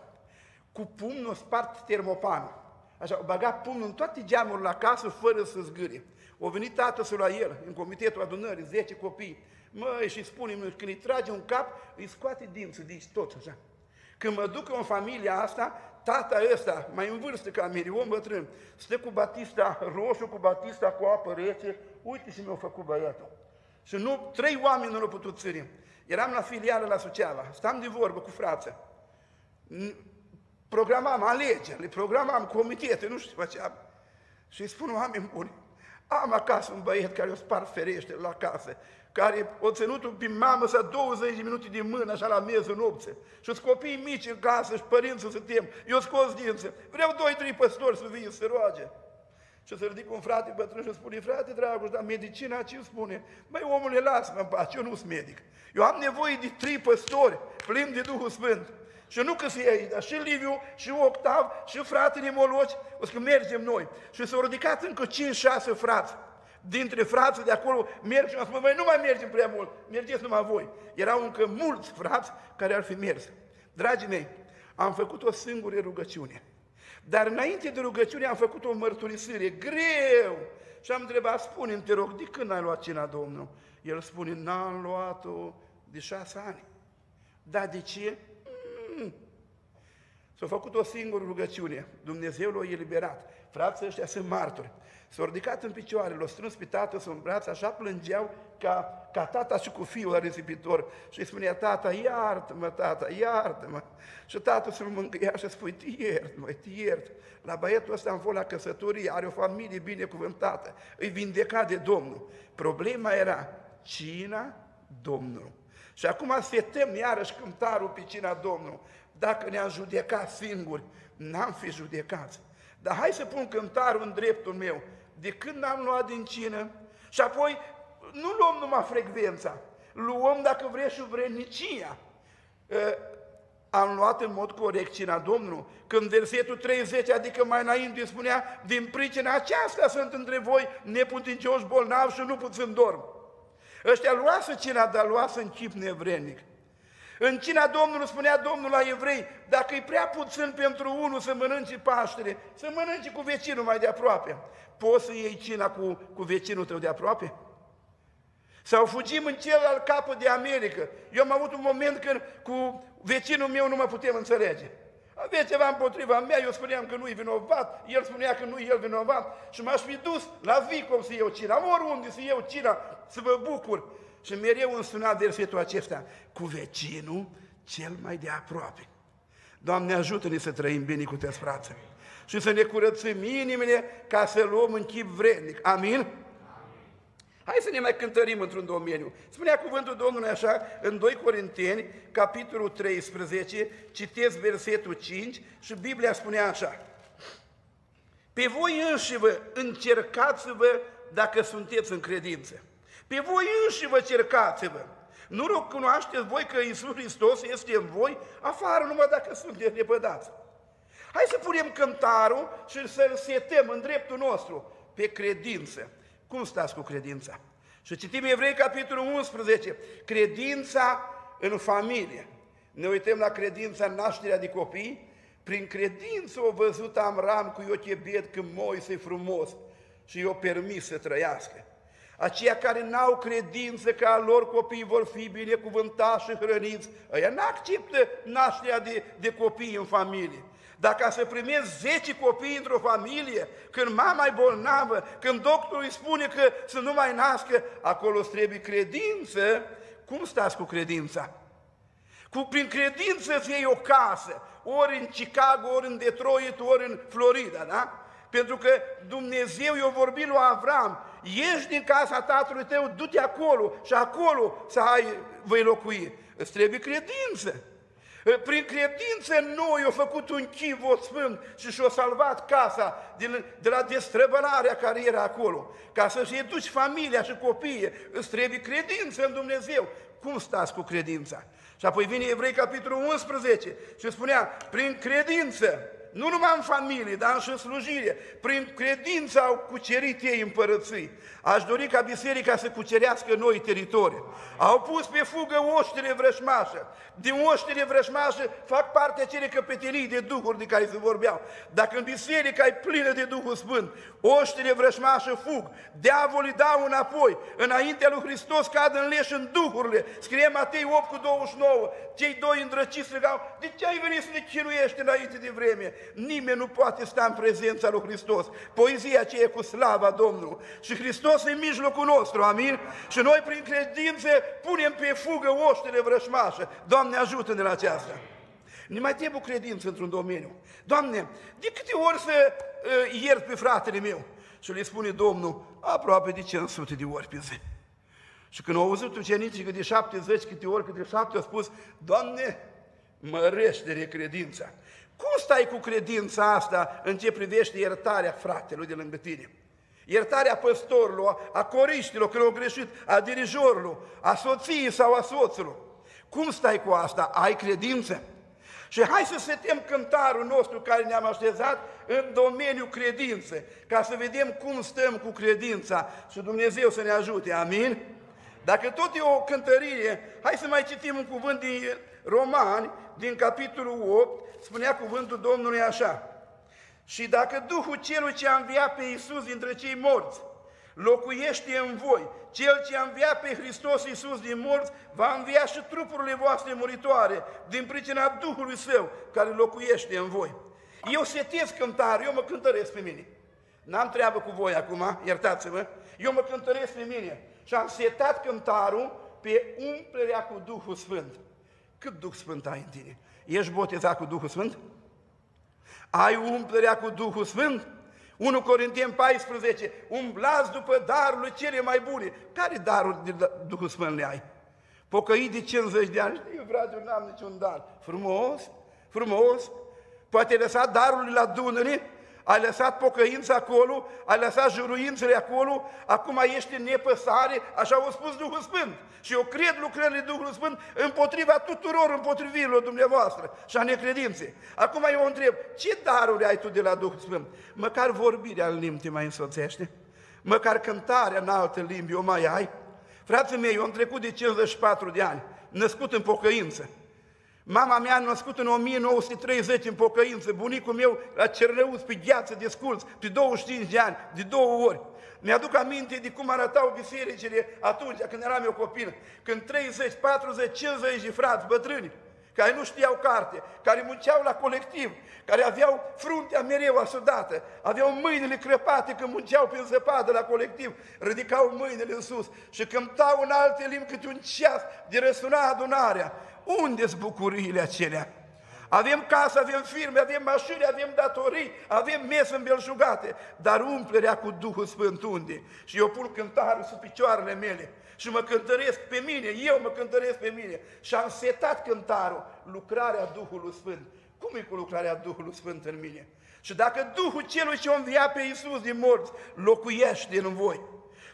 Cu pumnul spart termopanul. Așa, au bagat pumnul în toate geamurile la casă fără să zgârie. O venit tatăl la el, în comitetul adunării, 10 copii. Măi, și spune când îi trage un cap, îi scoate dinții, deci tot așa. Când mă duc în familia asta, tata ăsta, mai în vârstă ca mine, om bătrân, stă cu batista roșu, cu batista cu apă rece, uite ce mi-a făcut băiatul. Și nu, trei oameni nu l-au putut țări. Eram la filială la Suceava, stam de vorbă cu frață. Programam alegeri, le programam comitete, nu știu ce făceam. Și îi spun oameni buni, am acasă un băiat care o spart ferește la casă, care o ținut pe mamă să 20 de minute de mână, așa la miezul nopții. Și copii mici în casă și părinții să tem. Eu scos dință. Vreau doi, trei păstori să vină să roage. Și să ridic un frate bătrân și spune, frate dragul, dar medicina ce spune? Băi, omule, lasă-mă în pace, eu nu sunt medic. Eu am nevoie de trei păstori plini de Duhul Sfânt. Și nu că să iei, dar și Liviu, și Octav, și fratele Moloci, o să mergem noi. Și s-au ridicat încă 5-6 frați. Dintre frații de acolo merg și am spus, nu mai mergem prea mult, mergeți numai voi. Erau încă mulți frați care ar fi mers. Dragii mei, am făcut o singură rugăciune. Dar înainte de rugăciune am făcut o mărturisire greu. Și am întrebat, spune te rog, de când ai luat cina Domnul? El spune, n-am luat-o de șase ani. Dar de ce? Mm. S-a făcut o singură rugăciune. Dumnezeu l-a eliberat. Frații ăștia sunt martori. S-au ridicat în picioare, l-au strâns pe tatăl să braț, așa plângeau ca, ca tata și cu fiul la risipitor. Și îi spunea, tata, iartă-mă, tata, iartă-mă. Și tatăl se mângâia și spui, te iert, măi, te iert. La băiatul ăsta am fost la căsătorie, are o familie binecuvântată, îi vindeca de Domnul. Problema era cina Domnului. Și acum setăm iarăși cântarul pe cina Domnului. Dacă ne-am judecat singuri, n-am fi judecați. Dar hai să pun cântarul în dreptul meu. De când am luat din cină? Și apoi nu luăm numai frecvența, luăm, dacă vreți, și vrednicia. Am luat în mod corect cina Domnului. Când versetul 30, adică mai înainte, spunea, din pricina aceasta sunt între voi neputincioși bolnavi și nu puțin dorm. Ăștia luasă cina, dar luasă în chip nevrednic. În cina Domnului spunea Domnul la evrei, dacă e prea puțin pentru unul să mănânce Paștele, să mănânce cu vecinul mai de aproape. Poți să iei cina cu, cu vecinul tău de aproape? Sau fugim în celălalt capăt de America. Eu am avut un moment când cu vecinul meu nu mă putem înțelege. Avea ceva împotriva mea, eu spuneam că nu-i vinovat, el spunea că nu-i el vinovat și m-aș fi dus la Vicom să iau cina, oriunde să iau cina, să vă bucur. Și mereu îmi suna versetul acesta, cu vecinul cel mai de aproape. Doamne, ajută-ne să trăim bine cu tăți frață și să ne curățim inimile ca să luăm în chip vrednic. Amin? Hai să ne mai cântărim într-un domeniu. Spunea cuvântul Domnului așa în 2 Corinteni, capitolul 13, citesc versetul 5 și Biblia spunea așa. Pe voi înși vă încercați-vă dacă sunteți în credință. Pe voi înși vă cercați-vă. Nu recunoașteți voi că Iisus Hristos este în voi, afară numai dacă sunteți lepădați. Hai să punem cântarul și să-l setăm în dreptul nostru pe credință. Cum stați cu credința? Și citim Evrei, capitolul 11, credința în familie. Ne uităm la credința în nașterea de copii, prin credință o văzut Amram cu Iochebed când Moise frumos și i-o permis să trăiască. Aceia care n-au credință că a lor copii vor fi binecuvântați și hrăniți, ăia n-acceptă nașterea de, de copii în familie. Dacă să primezi 10 copii într-o familie, când mama e bolnavă, când doctorul îi spune că să nu mai nască, acolo îți trebuie credință. Cum stați cu credința? Cu, prin credință îți iei o casă, ori în Chicago, ori în Detroit, ori în Florida, da? Pentru că Dumnezeu i-a vorbit lui Avram, ieși din casa tatălui tău, du-te acolo și acolo să ai, vei locui. Îți trebuie credință. Prin credință noi au făcut un chivot sfânt și și-a salvat casa de, de la destrăbălarea care era acolo. Ca să-și educi familia și copiii, îți trebuie credință în Dumnezeu. Cum stați cu credința? Și apoi vine Evrei capitolul 11 și spunea, prin credință, nu numai în familie, dar și în slujire. Prin credință au cucerit ei împărății. Aș dori ca biserica să cucerească noi teritorii. Au pus pe fugă oștile vrășmașă. Din oștile vrășmașă fac parte cele căpetenii de duhuri de care se vorbeau. Dacă în biserica e plină de Duhul Sfânt, oștile vrășmașă fug, diavolii dau înapoi, înaintea lui Hristos cad în leș în duhurile. Scrie Matei 8 cu 29, cei doi îndrăciți strigau, de ce ai venit să ne chinuiești înainte de vreme? Nimeni nu poate sta în prezența lui Hristos. Poezia aceea cu slava Domnului. Și Hristos e în mijlocul nostru, amin? Și noi prin credință punem pe fugă oștile vrășmașă. Doamne, ajută-ne la aceasta. Ne mai trebuie credință într-un domeniu. Doamne, de câte ori să uh, iert pe fratele meu? Și le spune Domnul, aproape de 500 de ori pe zi. Și când au auzit ucenicii că de 70 câte ori, câte șapte, au spus, Doamne, mărește credința. Cum stai cu credința asta în ce privește iertarea fratelui de lângă tine? Iertarea păstorilor, a coriștilor când au greșit, a dirijorului, a soției sau a soțului. Cum stai cu asta? Ai credință? Și hai să setăm cântarul nostru care ne-am așezat în domeniul credinței, ca să vedem cum stăm cu credința și Dumnezeu să ne ajute. Amin? Dacă tot e o cântărie, hai să mai citim un cuvânt din Romani, din capitolul 8, spunea cuvântul Domnului așa. Și dacă Duhul celui ce a înviat pe Iisus dintre cei morți locuiește în voi, cel ce a înviat pe Hristos Iisus din morți va învia și trupurile voastre muritoare din pricina Duhului Său care locuiește în voi. Eu setez cântare, eu mă cântăresc pe mine. N-am treabă cu voi acum, iertați-mă. Eu mă cântăresc pe mine și am setat cântarul pe umplerea cu Duhul Sfânt. Cât Duh Sfânt ai în tine? Ești botezat cu Duhul Sfânt? Ai umplerea cu Duhul Sfânt? 1 Corinteni 14, umblați după darurile cele mai bune. Care daruri de Duhul Sfânt le ai? Pocăit de 50 de ani, eu frate, eu n-am niciun dar. Frumos, frumos. Poate lăsa darurile la Dunăre, ai lăsat pocăința acolo, ai lăsat juruințele acolo, acum ești în nepăsare, așa au spus Duhul Sfânt. Și eu cred lucrările Duhului Sfânt împotriva tuturor împotrivirilor dumneavoastră și a necredinței. Acum eu întreb, ce daruri ai tu de la Duhul Sfânt? Măcar vorbirea în limbi te mai însoțește? Măcar cântarea în alte limbi o mai ai? Frații mei, eu am trecut de 54 de ani, născut în pocăință. Mama mea a născut în 1930 în pocăință, bunicul meu la Cernăuț pe gheață de sculț, pe 25 de ani, de două ori. Mi-aduc aminte de cum arătau bisericile atunci, când eram eu copil, când 30, 40, 50 de frați bătrâni, care nu știau carte, care munceau la colectiv, care aveau fruntea mereu asudată, aveau mâinile crăpate când munceau pe zăpadă la colectiv, ridicau mâinile în sus și cântau în alte limbi câte un ceas de răsuna adunarea. Unde sunt bucuriile acelea? Avem casă, avem firme, avem mașini, avem datorii, avem mese îmbelșugate, dar umplerea cu Duhul Sfânt unde? Și eu pun cântarul sub picioarele mele și mă cântăresc pe mine, eu mă cântăresc pe mine și am setat cântarul, lucrarea Duhului Sfânt. Cum e cu lucrarea Duhului Sfânt în mine? Și dacă Duhul celui ce o învia pe Iisus din morți locuiește în voi,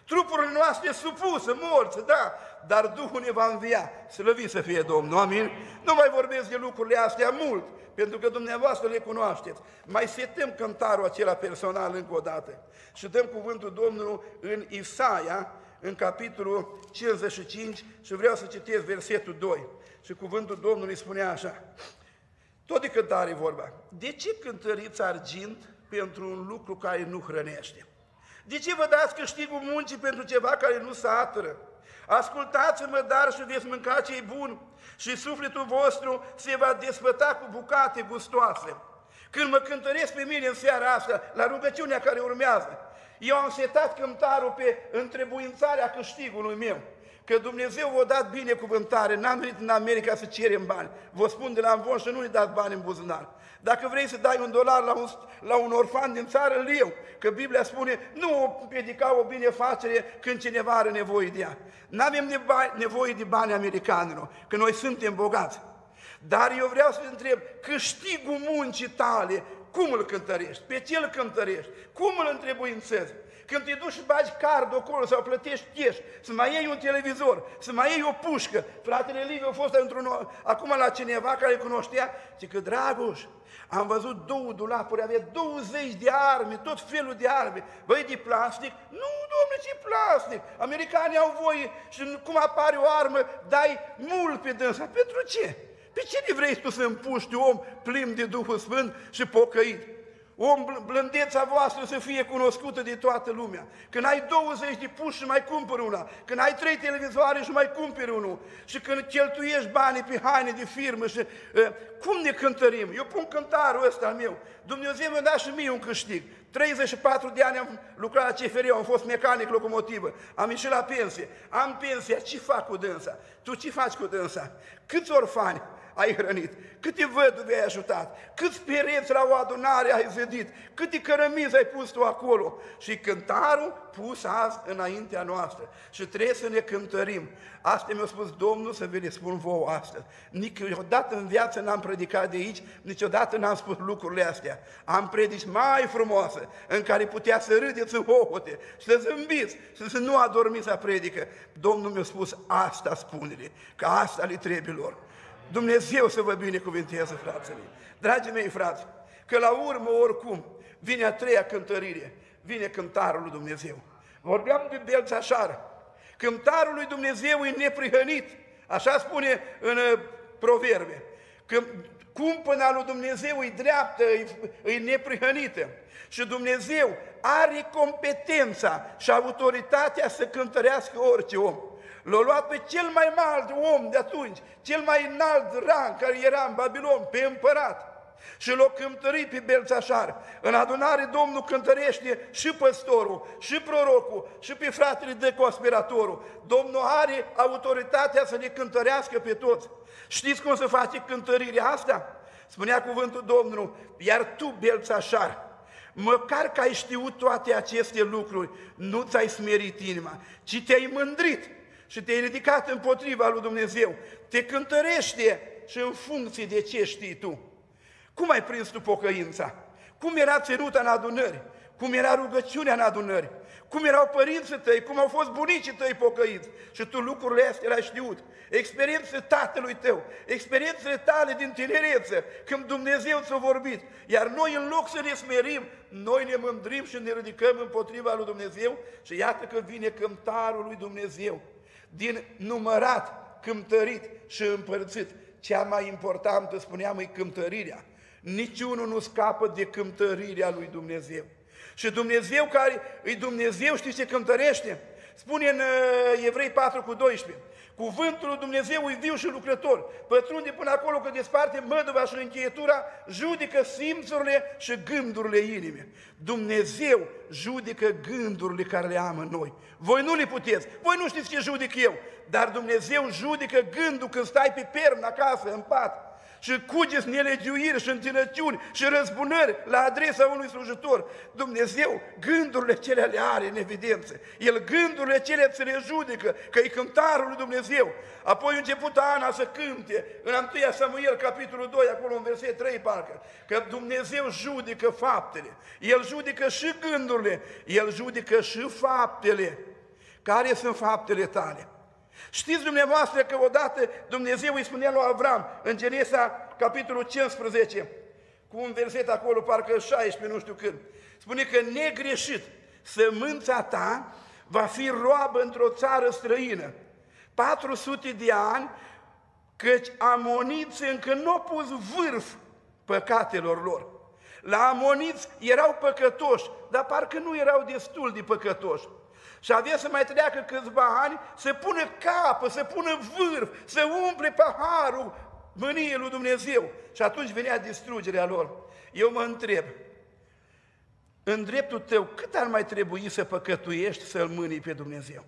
Trupurile noastre supuse, morți, da, dar Duhul ne va învia. Slăvit să fie Domnul, amin? Nu mai vorbesc de lucrurile astea mult, pentru că dumneavoastră le cunoașteți. Mai setăm cântarul acela personal încă o dată și dăm cuvântul Domnului în Isaia, în capitolul 55 și vreau să citesc versetul 2. Și cuvântul Domnului spunea așa, tot de cântare vorba, de ce cântăriți argint pentru un lucru care nu hrănește? De ce vă dați câștigul muncii pentru ceva care nu satură? Ascultați-mă, dar și veți mânca ce bun și sufletul vostru se va despăta cu bucate gustoase. Când mă cântăresc pe mine în seara asta, la rugăciunea care urmează, eu am setat cântarul pe întrebuințarea câștigului meu. Că Dumnezeu v-a dat binecuvântare, n-am venit în America să cerem bani. Vă spun de la învon și nu ne dați bani în buzunar. Dacă vrei să dai un dolar la un, la un orfan din țară, îl eu. Că Biblia spune, nu predica o binefacere când cineva are nevoie de ea. Nu avem nevoie de bani americanilor, că noi suntem bogați. Dar eu vreau să întreb, câștigul muncii tale, cum îl cântărești? Pe ce îl cântărești? Cum îl întrebuințezi? Când te duci și bagi card acolo sau plătești cash, să mai iei un televizor, să mai iei o pușcă. Fratele Liviu a fost într-un, acum la cineva care cunoștea, zice că Dragoș, am văzut două dulapuri, avea 20 de arme, tot felul de arme. Băi, de plastic? Nu, domnule, ce plastic? Americanii au voie și cum apare o armă, dai mult pe dânsa. Pentru ce? Pe cine vrei tu să împuști om plin de Duhul Sfânt și pocăit? Om, blândeța voastră să fie cunoscută de toată lumea. Când ai 20 de puși și mai cumpări una, când ai trei televizoare și mai cumperi unul, și când cheltuiești banii pe haine de firmă și uh, cum ne cântărim? Eu pun cântarul ăsta al meu. Dumnezeu mi-a dat și mie un câștig. 34 de ani am lucrat la CFR, am fost mecanic locomotivă, am ieșit la pensie, am pensia, ce fac cu dânsa? Tu ce faci cu dânsa? Câți orfani? Ai hrănit, câte văduve ai ajutat, câți pereți la o adunare ai zădit, câte cărămizi ai pus tu acolo. Și cântarul pus azi înaintea noastră. Și trebuie să ne cântărim. Asta mi-a spus Domnul să vi le spun vouă astăzi. Niciodată în viață n-am predicat de aici, niciodată n-am spus lucrurile astea. Am predici mai frumoasă, în care putea să râdeți în hohote, și să zâmbiți, și să nu adormiți la predică. Domnul mi-a spus asta spune că asta le trebuie lor. Dumnezeu să vă binecuvinteze, frații mei. Dragii mei frați, că la urmă, oricum, vine a treia cântărire, vine cântarul lui Dumnezeu. Vorbeam de Belțașar. Cântarul lui Dumnezeu e neprihănit, așa spune în uh, proverbe. Că cumpăna lui Dumnezeu e dreaptă, e, e neprihănită. Și Dumnezeu are competența și autoritatea să cântărească orice om. L-a luat pe cel mai mult om de atunci, cel mai înalt rang care era în Babilon, pe împărat. Și l-a cântărit pe Belțașar. În adunare Domnul cântărește și păstorul, și prorocul, și pe fratele de conspiratorul. Domnul are autoritatea să ne cântărească pe toți. Știți cum se face cântărirea asta? Spunea cuvântul Domnului, iar tu, Belțașar, măcar că ai știut toate aceste lucruri, nu ți-ai smerit inima, ci te-ai mândrit și te-ai ridicat împotriva lui Dumnezeu, te cântărește și în funcție de ce știi tu. Cum ai prins tu pocăința? Cum era ținuta în adunări? Cum era rugăciunea în adunări? Cum erau părinții tăi? Cum au fost bunicii tăi pocăiți? Și tu lucrurile astea le-ai știut. Experiențele tatălui tău, experiențele tale din tinerețe, când Dumnezeu ți-a vorbit. Iar noi, în loc să ne smerim, noi ne mândrim și ne ridicăm împotriva lui Dumnezeu și iată că vine cântarul lui Dumnezeu din numărat, cântărit și împărțit. Cea mai importantă, spuneam, e cântărirea. Niciunul nu scapă de cântărirea lui Dumnezeu. Și Dumnezeu care îi Dumnezeu, știți ce cântărește? Spune în uh, Evrei 4 cu 12. Cuvântul lui Dumnezeu e viu și lucrător, pătrunde până acolo că desparte măduva și încheietura, judecă simțurile și gândurile inimii. Dumnezeu judecă gândurile care le am în noi. Voi nu le puteți, voi nu știți ce judec eu, dar Dumnezeu judecă gândul când stai pe pernă acasă, în pat și cugeți nelegiuiri și întinăciuni și răzbunări la adresa unui slujitor. Dumnezeu gândurile cele le are în evidență. El gândurile cele ți le judecă, că e cântarul lui Dumnezeu. Apoi a început Ana să cânte în 1 Samuel, capitolul 2, acolo în verset 3 parcă, că Dumnezeu judecă faptele. El judecă și gândurile, El judecă și faptele. Care sunt faptele tale? Știți dumneavoastră că odată Dumnezeu îi spunea lui Avram în Genesa, capitolul 15, cu un verset acolo, parcă 16, nu știu când, spune că negreșit, sămânța ta va fi roabă într-o țară străină. 400 de ani, căci amoniți încă nu au pus vârf păcatelor lor. La amoniți erau păcătoși, dar parcă nu erau destul de păcătoși. Și avea să mai treacă câțiva ani, să pună capă, să pună vârf, să umple paharul mâniei lui Dumnezeu. Și atunci venea distrugerea lor. Eu mă întreb, în dreptul tău, cât ar mai trebui să păcătuiești să-L mânii pe Dumnezeu?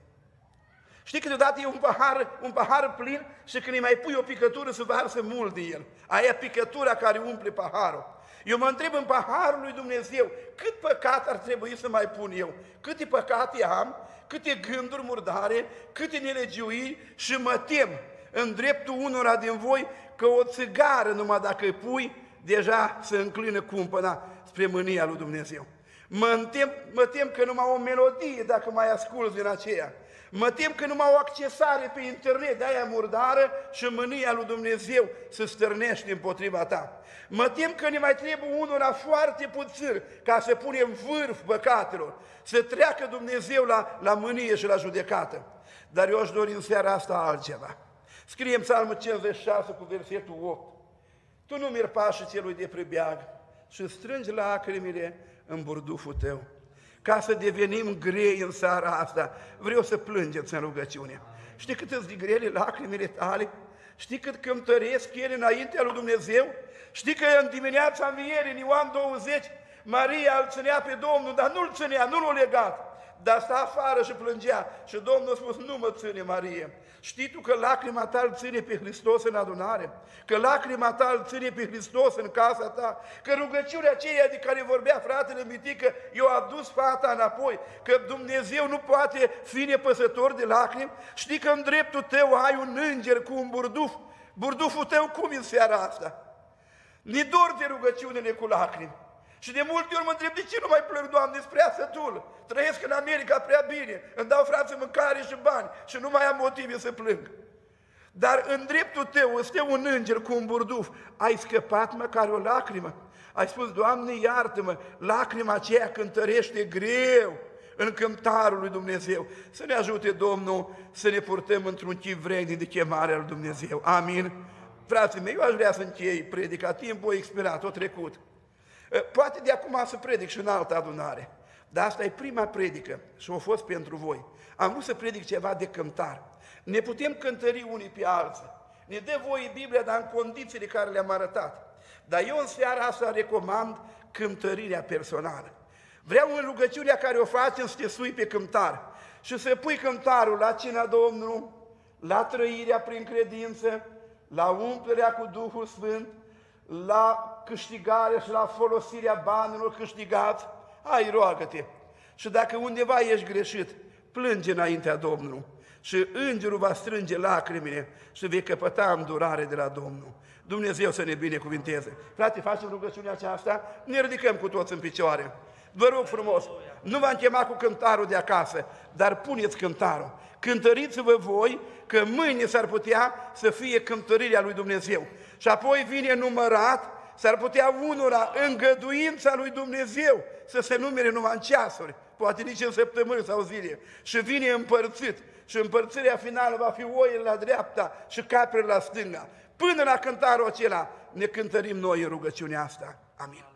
Știi câteodată e un pahar, un pahar plin și când îi mai pui o picătură să varsă mult din el. Aia picătura care umple paharul. Eu mă întreb în paharul lui Dumnezeu, cât păcat ar trebui să mai pun eu? Câte păcate am, câte gânduri murdare, câte nelegiuiri și mă tem în dreptul unora din voi că o țigară numai dacă îi pui, deja se înclină cumpăna spre mânia lui Dumnezeu. Mă tem, mă tem că numai o melodie, dacă mai asculți din aceea, Mă tem că numai o accesare pe internet, de-aia murdară și mânia lui Dumnezeu să stârnește împotriva ta. Mă tem că ne mai trebuie unora foarte puțin ca să punem vârf păcatelor, să treacă Dumnezeu la, la mânie și la judecată. Dar eu aș dori în seara asta altceva. Scrie în Psalmul 56 cu versetul 8. Tu nu mergi pașii celui de prebeag și strângi lacrimile în burduful tău ca să devenim grei în seara asta. Vreau să plângeți în rugăciune. Știi cât îți de grele lacrimile tale? Știi cât cântăresc ele înaintea lui Dumnezeu? Știi că în dimineața învierii, în Ioan 20, Maria îl ținea pe Domnul, dar nu-l ținea, nu l-a legat dar sta afară și plângea. Și Domnul a spus, nu mă ține, Marie. Știi tu că lacrima ta îl ține pe Hristos în adunare? Că lacrima ta îl ține pe Hristos în casa ta? Că rugăciunea aceea de care vorbea fratele Mitică, eu a dus fata înapoi? Că Dumnezeu nu poate fi nepăsător de lacrimi? Știi că în dreptul tău ai un înger cu un burduf? Burduful tău cum în seara asta? Ni dor de rugăciunile cu lacrimi. Și de multe ori mă întreb, de ce nu mai plâng, Doamne, spre sătul? Trăiesc în America prea bine, îmi dau frață mâncare și bani și nu mai am motive să plâng. Dar în dreptul tău este un înger cu un burduf. Ai scăpat măcar o lacrimă. Ai spus, Doamne, iartă-mă, lacrima aceea cântărește greu în cântarul lui Dumnezeu. Să ne ajute Domnul să ne purtăm într-un chip vrednic de chemarea lui Dumnezeu. Amin. Frații mei, eu aș vrea să închei predica. Timpul a expirat, a trecut. Poate de acum să predic și în altă adunare, dar asta e prima predică și a fost pentru voi. Am vrut să predic ceva de cântar. Ne putem cântări unii pe alții. Ne dă voi Biblia, dar în condițiile care le-am arătat. Dar eu în seara asta recomand cântărirea personală. Vreau în rugăciunea care o facem să te sui pe cântar și să pui cântarul la cina Domnului, la trăirea prin credință, la umplerea cu Duhul Sfânt, la câștigare și la folosirea banilor câștigați, hai, roagă-te. Și dacă undeva ești greșit, plânge înaintea Domnului și îngerul va strânge lacrimile și vei căpăta îndurare de la Domnul. Dumnezeu să ne binecuvinteze. Frate, facem rugăciunea aceasta, ne ridicăm cu toți în picioare. Vă rog frumos, nu v-am chemat cu cântarul de acasă, dar puneți cântarul. Cântăriți-vă voi că mâine s-ar putea să fie cântărirea lui Dumnezeu. Și apoi vine numărat, s-ar putea unora îngăduința lui Dumnezeu să se numere numai în ceasuri, poate nici în săptămâni sau zile. Și vine împărțit. Și împărțirea finală va fi oile la dreapta și caprele la stânga. Până la cântarul acela ne cântărim noi în rugăciunea asta. Amin.